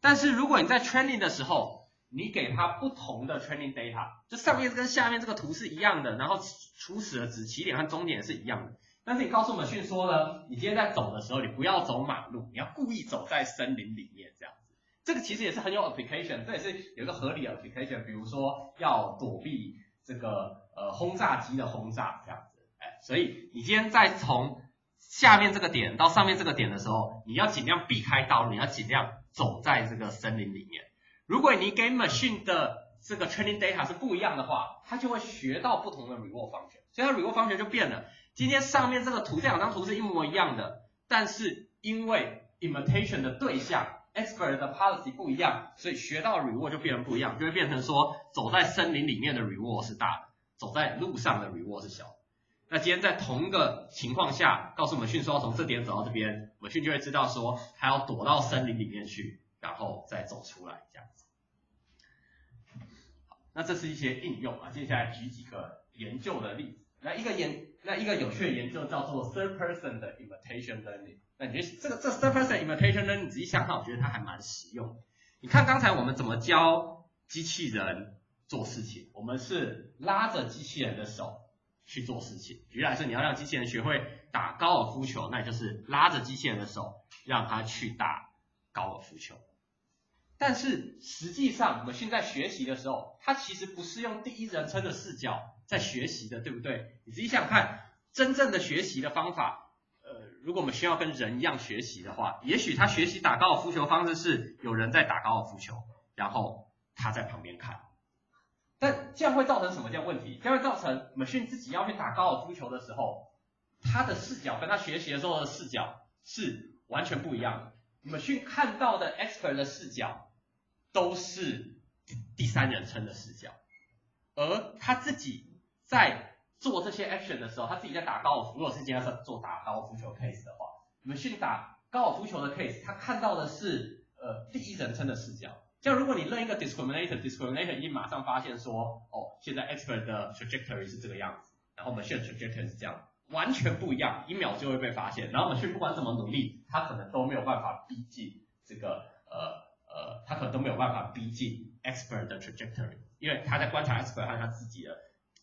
但是如果你在 training 的时候，你给他不同的 training data，就上面跟下面这个图是一样的，然后初始的值起点和终点是一样的。但是你告诉我们训说呢，你今天在走的时候，你不要走马路，你要故意走在森林里面这样子。这个其实也是很有 application，这也是有一个合理的 application，比如说要躲避这个呃轰炸机的轰炸这样子，所以你今天在从下面这个点到上面这个点的时候，你要尽量避开道路，你要尽量走在这个森林里面。如果你给 machine 的这个 training data 是不一样的话，它就会学到不同的 reward function，所以它 reward function 就变了。今天上面这个图这两张图是一模一样的，但是因为 imitation 的对象。expert 的 policy 不一样，所以学到 reward 就变成不一样，就会变成说走在森林里面的 reward 是大的，走在路上的 reward 是小。那今天在同一个情况下，告诉我们迅速要从这点走到这边，我们迅就会知道说他要躲到森林里面去，然后再走出来这样子。好，那这是一些应用啊，接下来举几个研究的例子。那一个研，那一个有趣的研究叫做 third person 的 imitation learning。那你觉得这个这 third person imitation learning 你仔细想想，我觉得它还蛮实用。你看刚才我们怎么教机器人做事情？我们是拉着机器人的手去做事情。举例来说，你要让机器人学会打高尔夫球，那也就是拉着机器人的手，让它去打高尔夫球。但是实际上，我们现在学习的时候，它其实不是用第一人称的视角。在学习的，对不对？你自己想想看，真正的学习的方法，呃，如果我们需要跟人一样学习的话，也许他学习打高尔夫球方式是有人在打高尔夫球，然后他在旁边看。那这样会造成什么这样问题？这样会造成马逊自己要去打高尔夫球的时候，他的视角跟他学习的时候的视角是完全不一样的。马逊看到的 expert 的视角都是第三人称的视角，而他自己。在做这些 action 的时候，他自己在打高尔夫。如果是今天做打高尔夫球 case 的话，你们去打高尔夫球的 case，他看到的是呃第一人称的视角。像如果你认一个 discriminator，discriminator 一马上发现说，哦，现在 expert 的 trajectory 是这个样子，然后 machine trajectory 是这样，完全不一样，一秒就会被发现。然后 machine 不管怎么努力，它可能都没有办法逼近这个呃呃，它可能都没有办法逼近 expert 的 trajectory，因为他在观察 expert 和他自己的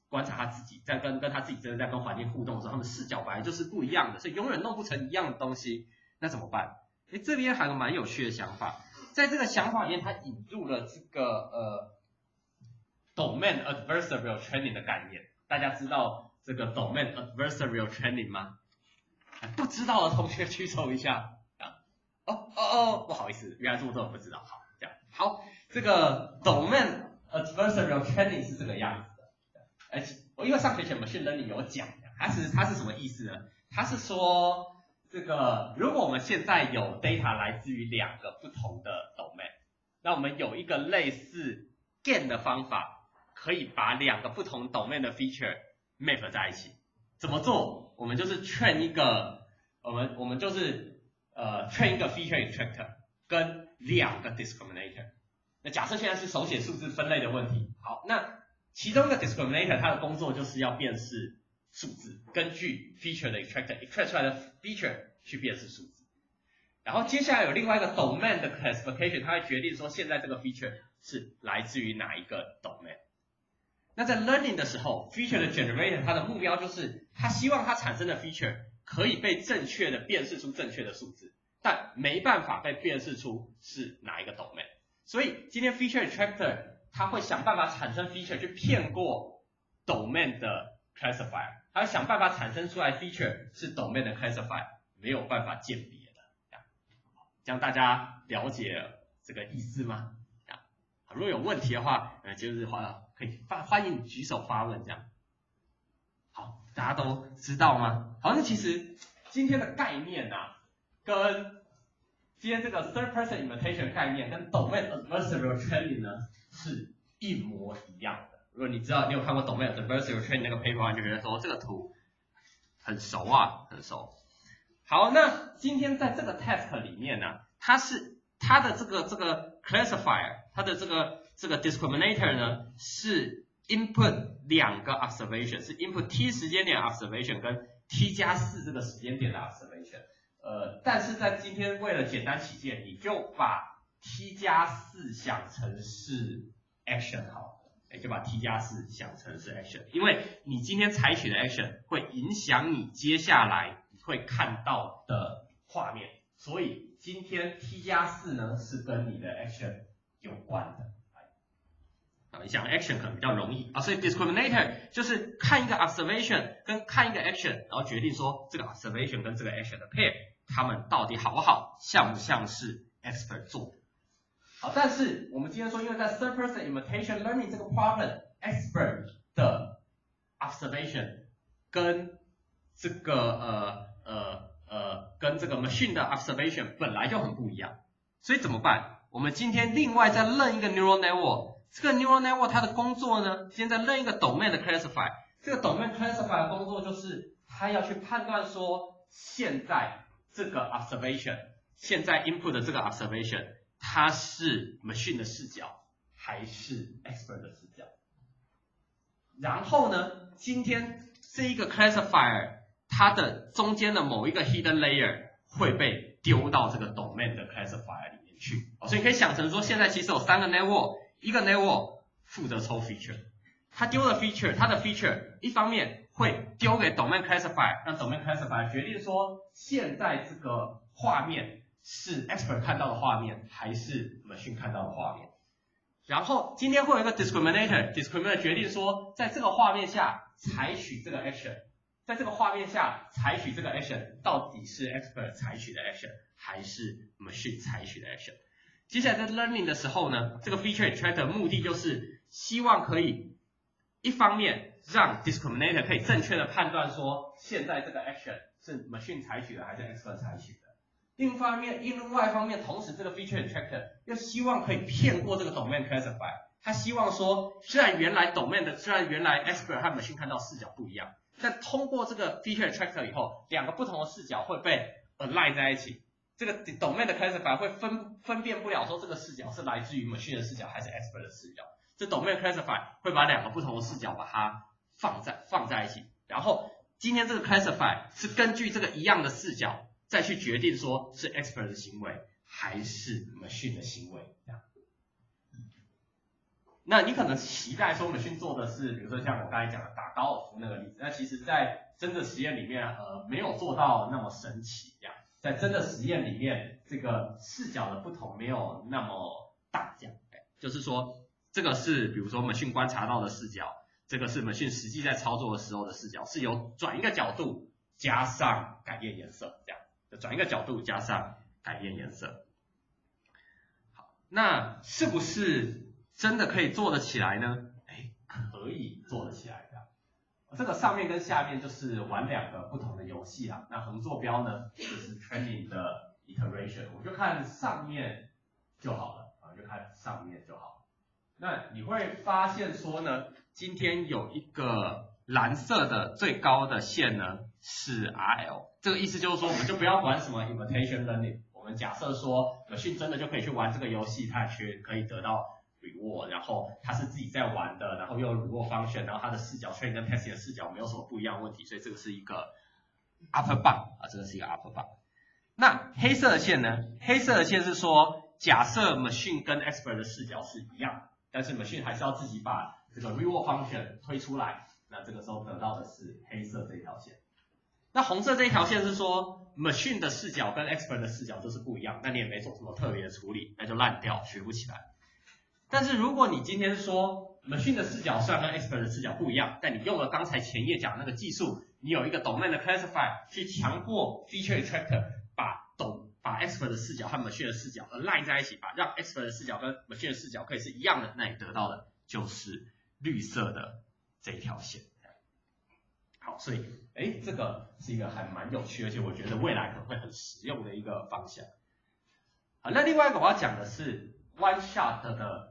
观察他自己，在跟跟他自己真的在跟环境互动的时候，他们视角本来就是不一样的，所以永远弄不成一样的东西，那怎么办？哎，这边还有蛮有趣的想法，在这个想法里面，他引入了这个呃 domain adversarial training 的概念。大家知道这个 domain adversarial training 吗？不知道的同学举手一下啊。哦哦哦，不好意思，原来这么多不知道。好，这样好，这个 domain adversarial training 是这个样子的。而且我因为上学前 machine learning 有讲，它是它是什么意思呢？它是说。这个，如果我们现在有 data 来自于两个不同的 domain，那我们有一个类似 gain 的方法，可以把两个不同 domain 的 feature map 在一起。怎么做？我们就是 train 一个，我们我们就是呃 train 一个 feature extractor 跟两个 discriminator。那假设现在是手写数字分类的问题，好，那其中一个 discriminator 它的工作就是要辨识。数字根据 feature 的 extractor extract 出来的 feature 去辨识数字，然后接下来有另外一个 domain 的 classification，它会决定说现在这个 feature 是来自于哪一个 domain。那在 learning 的时候，feature 的 generator 它的目标就是它希望它产生的 feature 可以被正确的辨识出正确的数字，但没办法被辨识出是哪一个 domain。所以今天 feature extractor 它会想办法产生 feature 去骗过 domain 的 classifier。他想办法产生出来 feature 是 domain 的 classify 没有办法鉴别的，这样，这样大家了解这个意思吗？如果有问题的话，呃，就是话可以发欢迎举手发问，这样，好，大家都知道吗？好，那其实今天的概念呐，跟今天这个 third person imitation 概念跟 domain adversarial training 呢是一模一样。如果你知道你有看过 domain adversarial training 那个 paper，你就觉得说这个图很熟啊，很熟。好，那今天在这个 test 里面呢，它是它的这个这个 classifier，它的这个这个 discriminator 呢是 input 两个 observation，是 input t 时间点 observation 跟 t 加四这个时间点的 observation。呃，但是在今天为了简单起见，你就把 t 加四想成是 action 好。就把 T 加四想成是 action，因为你今天采取的 action 会影响你接下来会看到的画面，所以今天 T 加四呢是跟你的 action 有关的。啊，你想 action 可能比较容易啊，所以 discriminator 就是看一个 observation 跟看一个 action，然后决定说这个 observation 跟这个 action 的 pair，它们到底好不好，像不像是 expert 做。好，但是我们今天说，因为在 third person imitation learning 这个 problem，expert 的 observation 跟这个呃呃呃跟这个 machine 的 observation 本来就很不一样，所以怎么办？我们今天另外再认一个 neural network，这个 neural network 它的工作呢，现在认一个 domain 的 classify，这个 domain classify 的工作就是它要去判断说现在这个 observation，现在 input 的这个 observation。它是 machine 的视角还是 expert 的视角？然后呢，今天这一个 classifier 它的中间的某一个 hidden layer 会被丢到这个 domain 的 classifier 里面去。所以可以想成说，现在其实有三个 network，一个 network 负责抽 feature，它丢了 feature，它的 feature 一方面会丢给 domain classifier，让 domain classifier 决定说现在这个画面。是 expert 看到的画面，还是 machine 看到的画面？然后今天会有一个 discriminator，discriminator 决定说，在这个画面下采取这个 action，在这个画面下采取这个 action，到底是 expert 采取的 action，还是 machine 采取的 action？接下来在 learning 的时候呢，这个 feature extractor 目的就是希望可以一方面让 discriminator 可以正确的判断说，现在这个 action 是 machine 采取的还是 expert 采取的。另一方面，另外一方面，同时这个 feature extractor 又希望可以骗过这个 domain classifier，他希望说，虽然原来 domain 的，虽然原来 expert 和 machine 看到视角不一样，但通过这个 feature extractor 以后，两个不同的视角会被 align 在一起，这个 domain 的 classifier 会分分辨不了说这个视角是来自于 machine 的视角还是 expert 的视角，这 domain classifier 会把两个不同的视角把它放在放在一起。然后今天这个 classify 是根据这个一样的视角再去决定说是 expert 的行为还是 machine 的行为这样。那你可能期待说 machine 做的是，比如说像我刚才讲的打高尔夫那个例子，那其实在真的实验里面，呃，没有做到那么神奇这样。在真的实验里面，这个视角的不同没有那么大这样。就是说，这个是比如说 machine 观察到的视角，这个是 machine 实际在操作的时候的视角，是由转一个角度加上改变颜色这样，就转一个角度加上改变颜色。好，那是不是？真的可以做得起来呢？哎，可以做得起来的。这个上面跟下面就是玩两个不同的游戏啊。那横坐标呢，就是 training 的 iteration，我就看上面就好了啊，就看上面就好。那你会发现说呢，今天有一个蓝色的最高的线呢是 RL，这个意思就是说，我们就不要管什么 imitation learning，我们假设说有幸真的就可以去玩这个游戏，它去可以得到。reward，然后他是自己在玩的，然后又 reward function，然后他的视角 training 跟 testing 的视角没有什么不一样问题，所以这个是一个 upper bound 啊，这个是一个 upper bound。那黑色的线呢？黑色的线是说，假设 machine 跟 expert 的视角是一样，但是 machine 还是要自己把这个 reward function 推出来，那这个时候得到的是黑色这一条线。那红色这一条线是说，machine 的视角跟 expert 的视角就是不一样，那你也没做什么特别的处理，那就烂掉，学不起来。但是如果你今天说 machine 的视角虽然跟 expert 的视角不一样，但你用了刚才前页讲那个技术，你有一个 domain 的 classify 去强迫 feature extractor 把懂把 expert 的视角和 machine 的视角 align 在一起，把让 expert 的视角跟 machine 的视角可以是一样的，那你得到的就是绿色的这一条线。好，所以哎，这个是一个还蛮有趣，而且我觉得未来可能会很实用的一个方向。好，那另外一个我要讲的是 one shot 的。